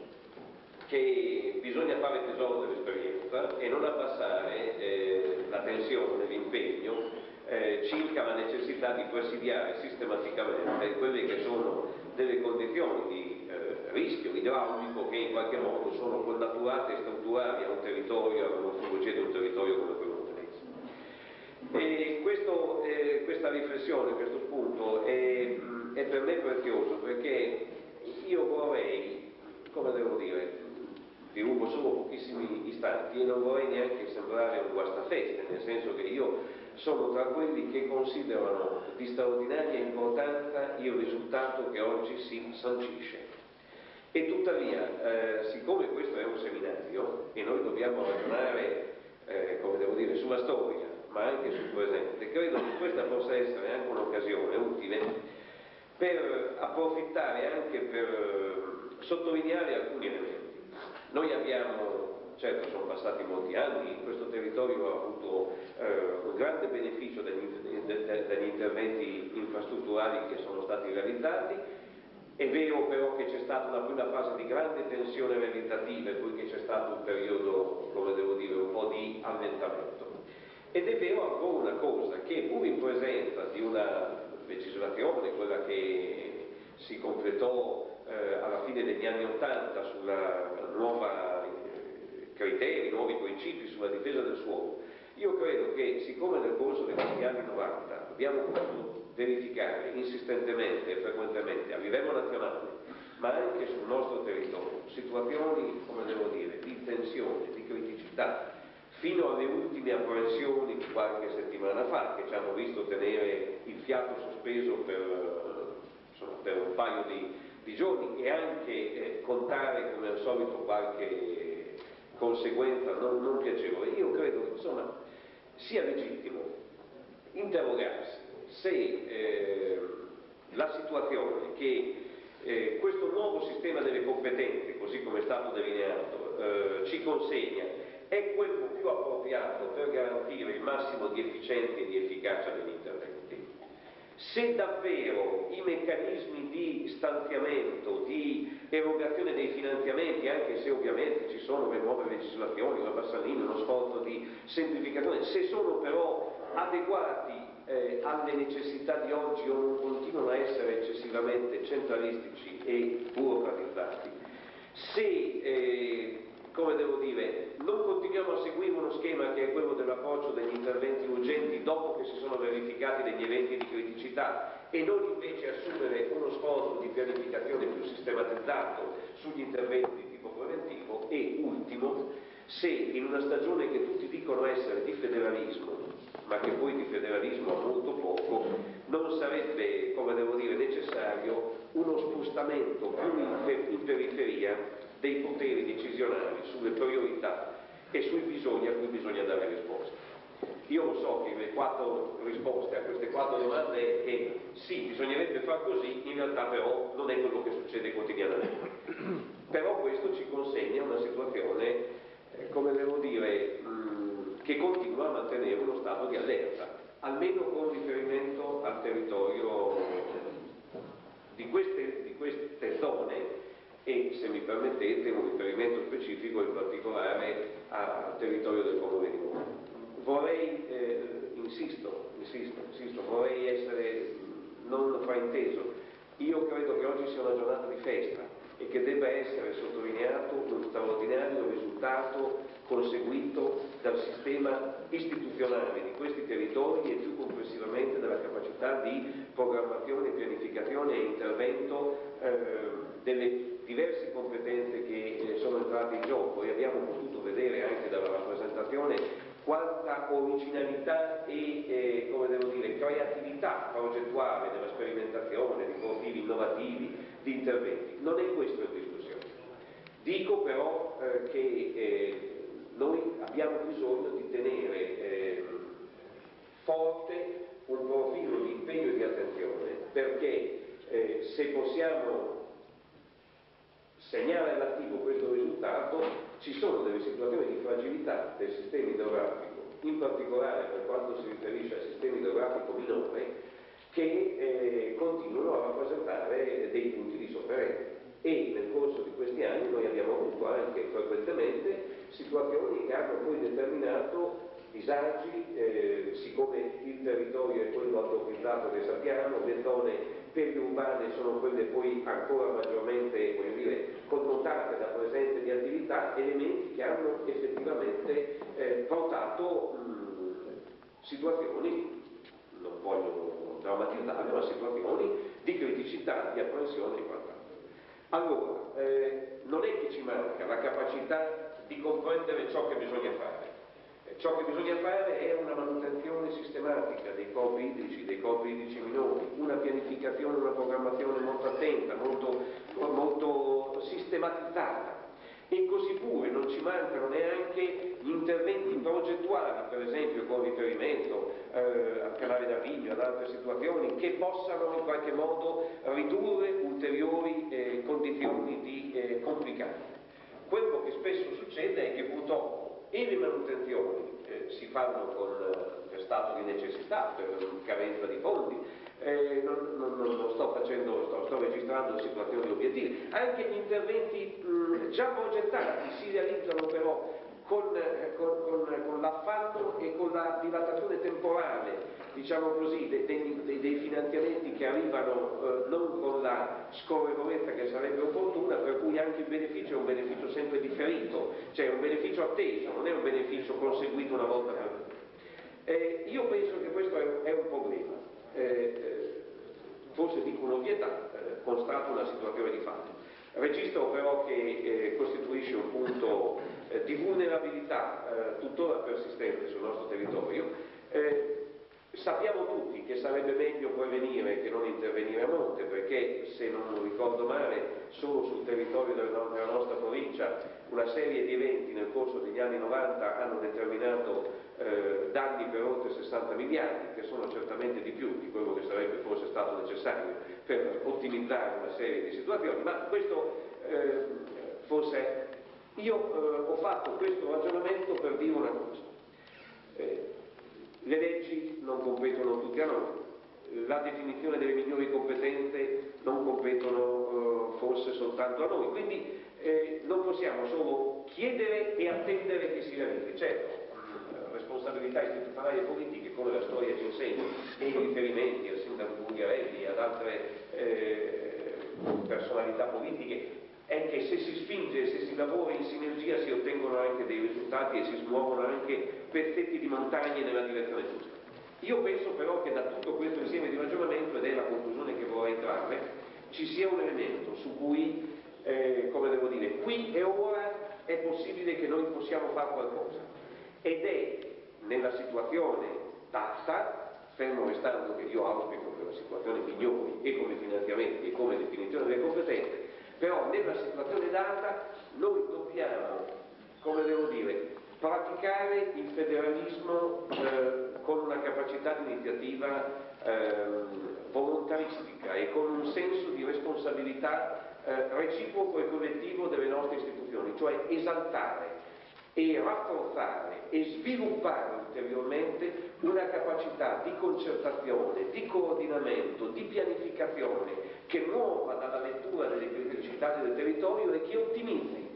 che bisogna fare tesoro dell'esperienza e non abbassare eh, la tensione, l'impegno eh, circa la necessità di presidiare sistematicamente quelle che sono delle condizioni di rischio idraulico che in qualche modo sono connaturate e strutturali a un territorio, alla morfologia di un territorio come quello. E questo, eh, questa riflessione, questo spunto è, è per me prezioso perché io vorrei, come devo dire, vi rubo solo pochissimi istanti e non vorrei neanche sembrare un guastafeste, nel senso che io sono tra quelli che considerano di straordinaria importanza il risultato che oggi si sancisce. E tuttavia, eh, siccome questo è un seminario e noi dobbiamo ragionare, eh, come devo dire, sulla storia, ma anche sul presente, credo che questa possa essere anche un'occasione utile per approfittare anche per sottolineare alcuni elementi. Noi abbiamo, certo sono passati molti anni, questo territorio ha avuto eh, un grande beneficio dagli, dagli interventi infrastrutturali che sono stati realizzati, è vero però che c'è stata una prima fase di grande tensione realizzativa e poi che c'è stato un periodo, come devo dire, un po' di allentamento. Ed è vero ancora una cosa, che pur in presenza di una legislazione, quella che si completò eh, alla fine degli anni Ottanta sulla nuova eh, criteri, nuovi principi sulla difesa del suolo, io credo che siccome nel corso degli anni 90 abbiamo potuto verificare insistentemente e frequentemente a livello nazionale, ma anche sul nostro territorio, situazioni, come devo dire, di tensione, di criticità, fino alle ultime apprensioni di qualche settimana fa, che ci hanno visto tenere il fiato sospeso per, insomma, per un paio di, di giorni e anche eh, contare come al solito qualche conseguenza non, non piacevole. Io credo insomma sia legittimo interrogarsi se eh, la situazione che eh, questo nuovo sistema delle competenze, così come è stato delineato, eh, ci consegna, è quello più appropriato per garantire il massimo di efficienza e di efficacia degli interventi. Se davvero i meccanismi di stanziamento, di erogazione dei finanziamenti, anche se ovviamente ci sono le nuove legislazioni, la Bassanini, uno sforzo di semplificazione, se sono però adeguati eh, alle necessità di oggi o non continuano a essere eccessivamente centralistici e burocratizzati, Se, eh, come devo dire, non continuiamo a seguire uno schema che è quello dell'approccio degli interventi urgenti dopo che si sono verificati degli eventi di criticità e non invece assumere uno sforzo di pianificazione più sistematizzato sugli interventi di tipo preventivo e ultimo, se in una stagione che tutti dicono essere di federalismo, ma che poi di federalismo ha molto poco, non sarebbe, come devo dire, necessario uno spostamento più in, in periferia dei poteri decisionali sulle priorità e sui bisogni a cui bisogna dare risposte. Io so che le quattro risposte a queste quattro domande è che sì, bisognerebbe far così, in realtà però non è quello che succede quotidianamente. Però questo ci consegna una situazione, eh, come devo dire, mh, che continua a mantenere uno stato di allerta, almeno con riferimento al territorio di queste, di queste zone e, se mi permettete, un riferimento specifico in particolare al territorio del Comune di Roma. Vorrei, eh, insisto, insisto, insisto, vorrei essere non frainteso. Io credo che oggi sia una giornata di festa e che debba essere sottolineato lo straordinario risultato conseguito dal sistema istituzionale di questi territori e più complessivamente dalla capacità di programmazione, pianificazione e intervento eh, delle diverse competenze che eh, sono entrate in gioco e abbiamo potuto vedere anche dalla rappresentazione quanta originalità e eh, come devo dire, creatività progettuale nella sperimentazione di profili innovativi, di interventi. Non è questo il discussione. Dico però eh, che eh, noi abbiamo bisogno di tenere eh, forte un profilo di impegno e di attenzione perché eh, se possiamo segnale all'attivo questo risultato, ci sono delle situazioni di fragilità del sistema idrografico, in particolare per quanto si riferisce al sistema idrografico minore, che eh, continuano a rappresentare dei punti di sofferenza. E nel corso di questi anni noi abbiamo avuto anche frequentemente situazioni che hanno poi determinato disagi, eh, siccome il territorio è quello autorizzato che sappiamo, le zone periurbane sono quelle poi ancora maggiormente dire, connotate da presenza di attività, elementi che hanno effettivamente eh, portato mh, situazioni, non voglio drammatizzare, ma situazioni di criticità, di apprensione e quant'altro. Allora, eh, non è che ci manca la capacità di comprendere ciò che bisogna fare, Ciò che bisogna fare è una manutenzione sistematica dei corpi idrici, dei corpi idrici minori, una pianificazione, una programmazione molto attenta, molto, molto sistematizzata. E così pure non ci mancano neanche gli interventi progettuali, per esempio con riferimento eh, al canale d'Arriglio, ad altre situazioni, che possano in qualche modo ridurre ulteriori eh, condizioni di eh, complicate. Quello che spesso succede è che purtroppo e le manutenzioni eh, si fanno con, eh, per stato di necessità, per carenza di fondi, eh, non, non, non, sto facendo, sto, sto registrando situazioni obiettive. Anche gli interventi mh, già progettati si realizzano però con, eh, con, con, con l'affanno e con la dilatazione temporale, diciamo così, dei, dei, dei finanziamenti che arrivano eh, non con la scorrevolezza che sarebbe opportuna, per cui anche il beneficio è un beneficio sempre differito, cioè un beneficio atteso, non è un beneficio conseguito una volta per tutte. Eh, io penso che questo è, è un problema, eh, eh forse dico un'ovvietà, eh, constato una situazione di fatto. Registro però che eh, costituisce un punto di vulnerabilità tuttora persistente sul nostro territorio. Eh, sappiamo tutti che sarebbe meglio prevenire che non intervenire a monte, perché se non ricordo male, solo sul territorio della nostra provincia una serie di eventi nel corso degli anni 90 hanno determinato eh, danni per oltre 60 miliardi, che sono certamente di più di quello che sarebbe forse stato necessario per ottimizzare una serie di situazioni, ma questo eh, forse io eh, ho fatto questo ragionamento per dire una cosa. Eh, le leggi non competono tutti a noi, la definizione delle migliori competenze non competono eh, forse soltanto a noi, quindi eh, non possiamo solo chiedere e attendere che si realizzi. Certo, responsabilità istituzionali e politiche, come la storia ci insegna, e i riferimenti al sindaco Bulgarelli e ad altre eh, personalità politiche è che se si spinge se si lavora in sinergia si ottengono anche dei risultati e si smuovono anche pezzetti di montagne nella direzione giusta. Io penso però che da tutto questo insieme di ragionamento, ed è la conclusione che vorrei trarre, ci sia un elemento su cui, eh, come devo dire, qui e ora è possibile che noi possiamo fare qualcosa ed è nella situazione data, fermo restando che io auspico per la situazione migliori e come finanziamenti e come definizione delle competenze, però nella situazione data noi dobbiamo, come devo dire, praticare il federalismo eh, con una capacità di iniziativa eh, volontaristica e con un senso di responsabilità eh, reciproco e collettivo delle nostre istituzioni, cioè esaltare e rafforzare e sviluppare ulteriormente una capacità di concertazione, di coordinamento, di pianificazione che muova dalla lettura delle criticità del territorio e che ottimizzi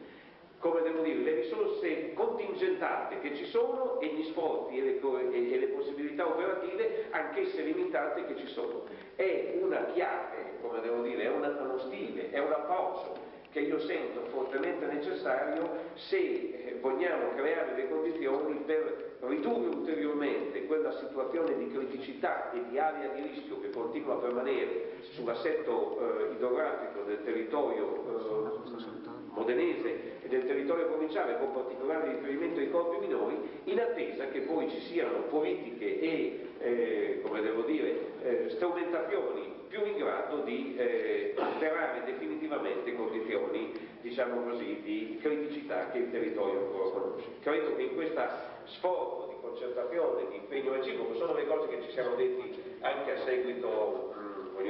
come devo dire, le risorse contingentate che ci sono e gli sforzi e le, e le possibilità operative, anch'esse limitate, che ci sono. È una chiave, come devo dire, è una, uno stile, è un approccio che io sento fortemente necessario se eh, vogliamo creare le condizioni per ridurre ulteriormente quella situazione di criticità e di area di rischio che continua a permanere sull'assetto eh, idrografico del territorio eh, modenese e del territorio provinciale con particolare riferimento ai corpi minori in attesa che poi ci siano politiche e eh, come devo dire, eh, strumentazioni più in grado di eh, alterare definitivamente condizioni diciamo così, di criticità che il territorio ancora conosce. Credo che in questo sforzo di concertazione, di impegno reciproco, sono le cose che ci siamo detti anche a seguito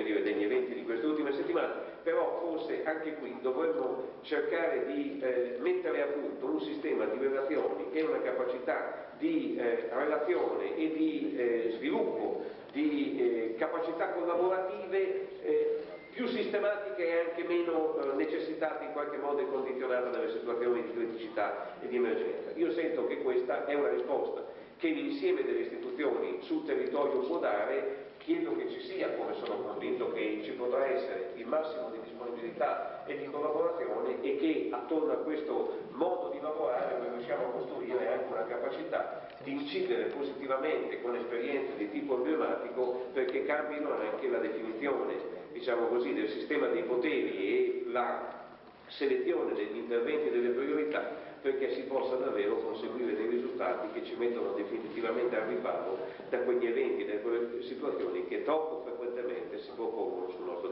dire, degli eventi di queste ultime settimane, però forse anche qui dovremmo cercare di eh, mettere a punto un sistema di relazioni e una capacità di eh, relazione e di eh, sviluppo di eh, capacità collaborative eh, più sistematiche e anche meno eh, necessitate in qualche modo e condizionate dalle situazioni di criticità e di emergenza. Io sento che questa è una risposta che l'insieme delle istituzioni sul territorio può dare chiedo che ci sia, come sono convinto che ci potrà essere, il massimo di disponibilità e di collaborazione e che attorno a questo modo di lavorare noi riusciamo a costruire anche una capacità di incidere positivamente con esperienze di tipo emblematico perché cambino anche la definizione, diciamo così, del sistema dei poteri e la selezione degli interventi e delle priorità perché si possa davvero conseguire dei risultati che ci mettono definitivamente al riparo da quegli eventi, da quelle situazioni che troppo frequentemente si propongono sul nostro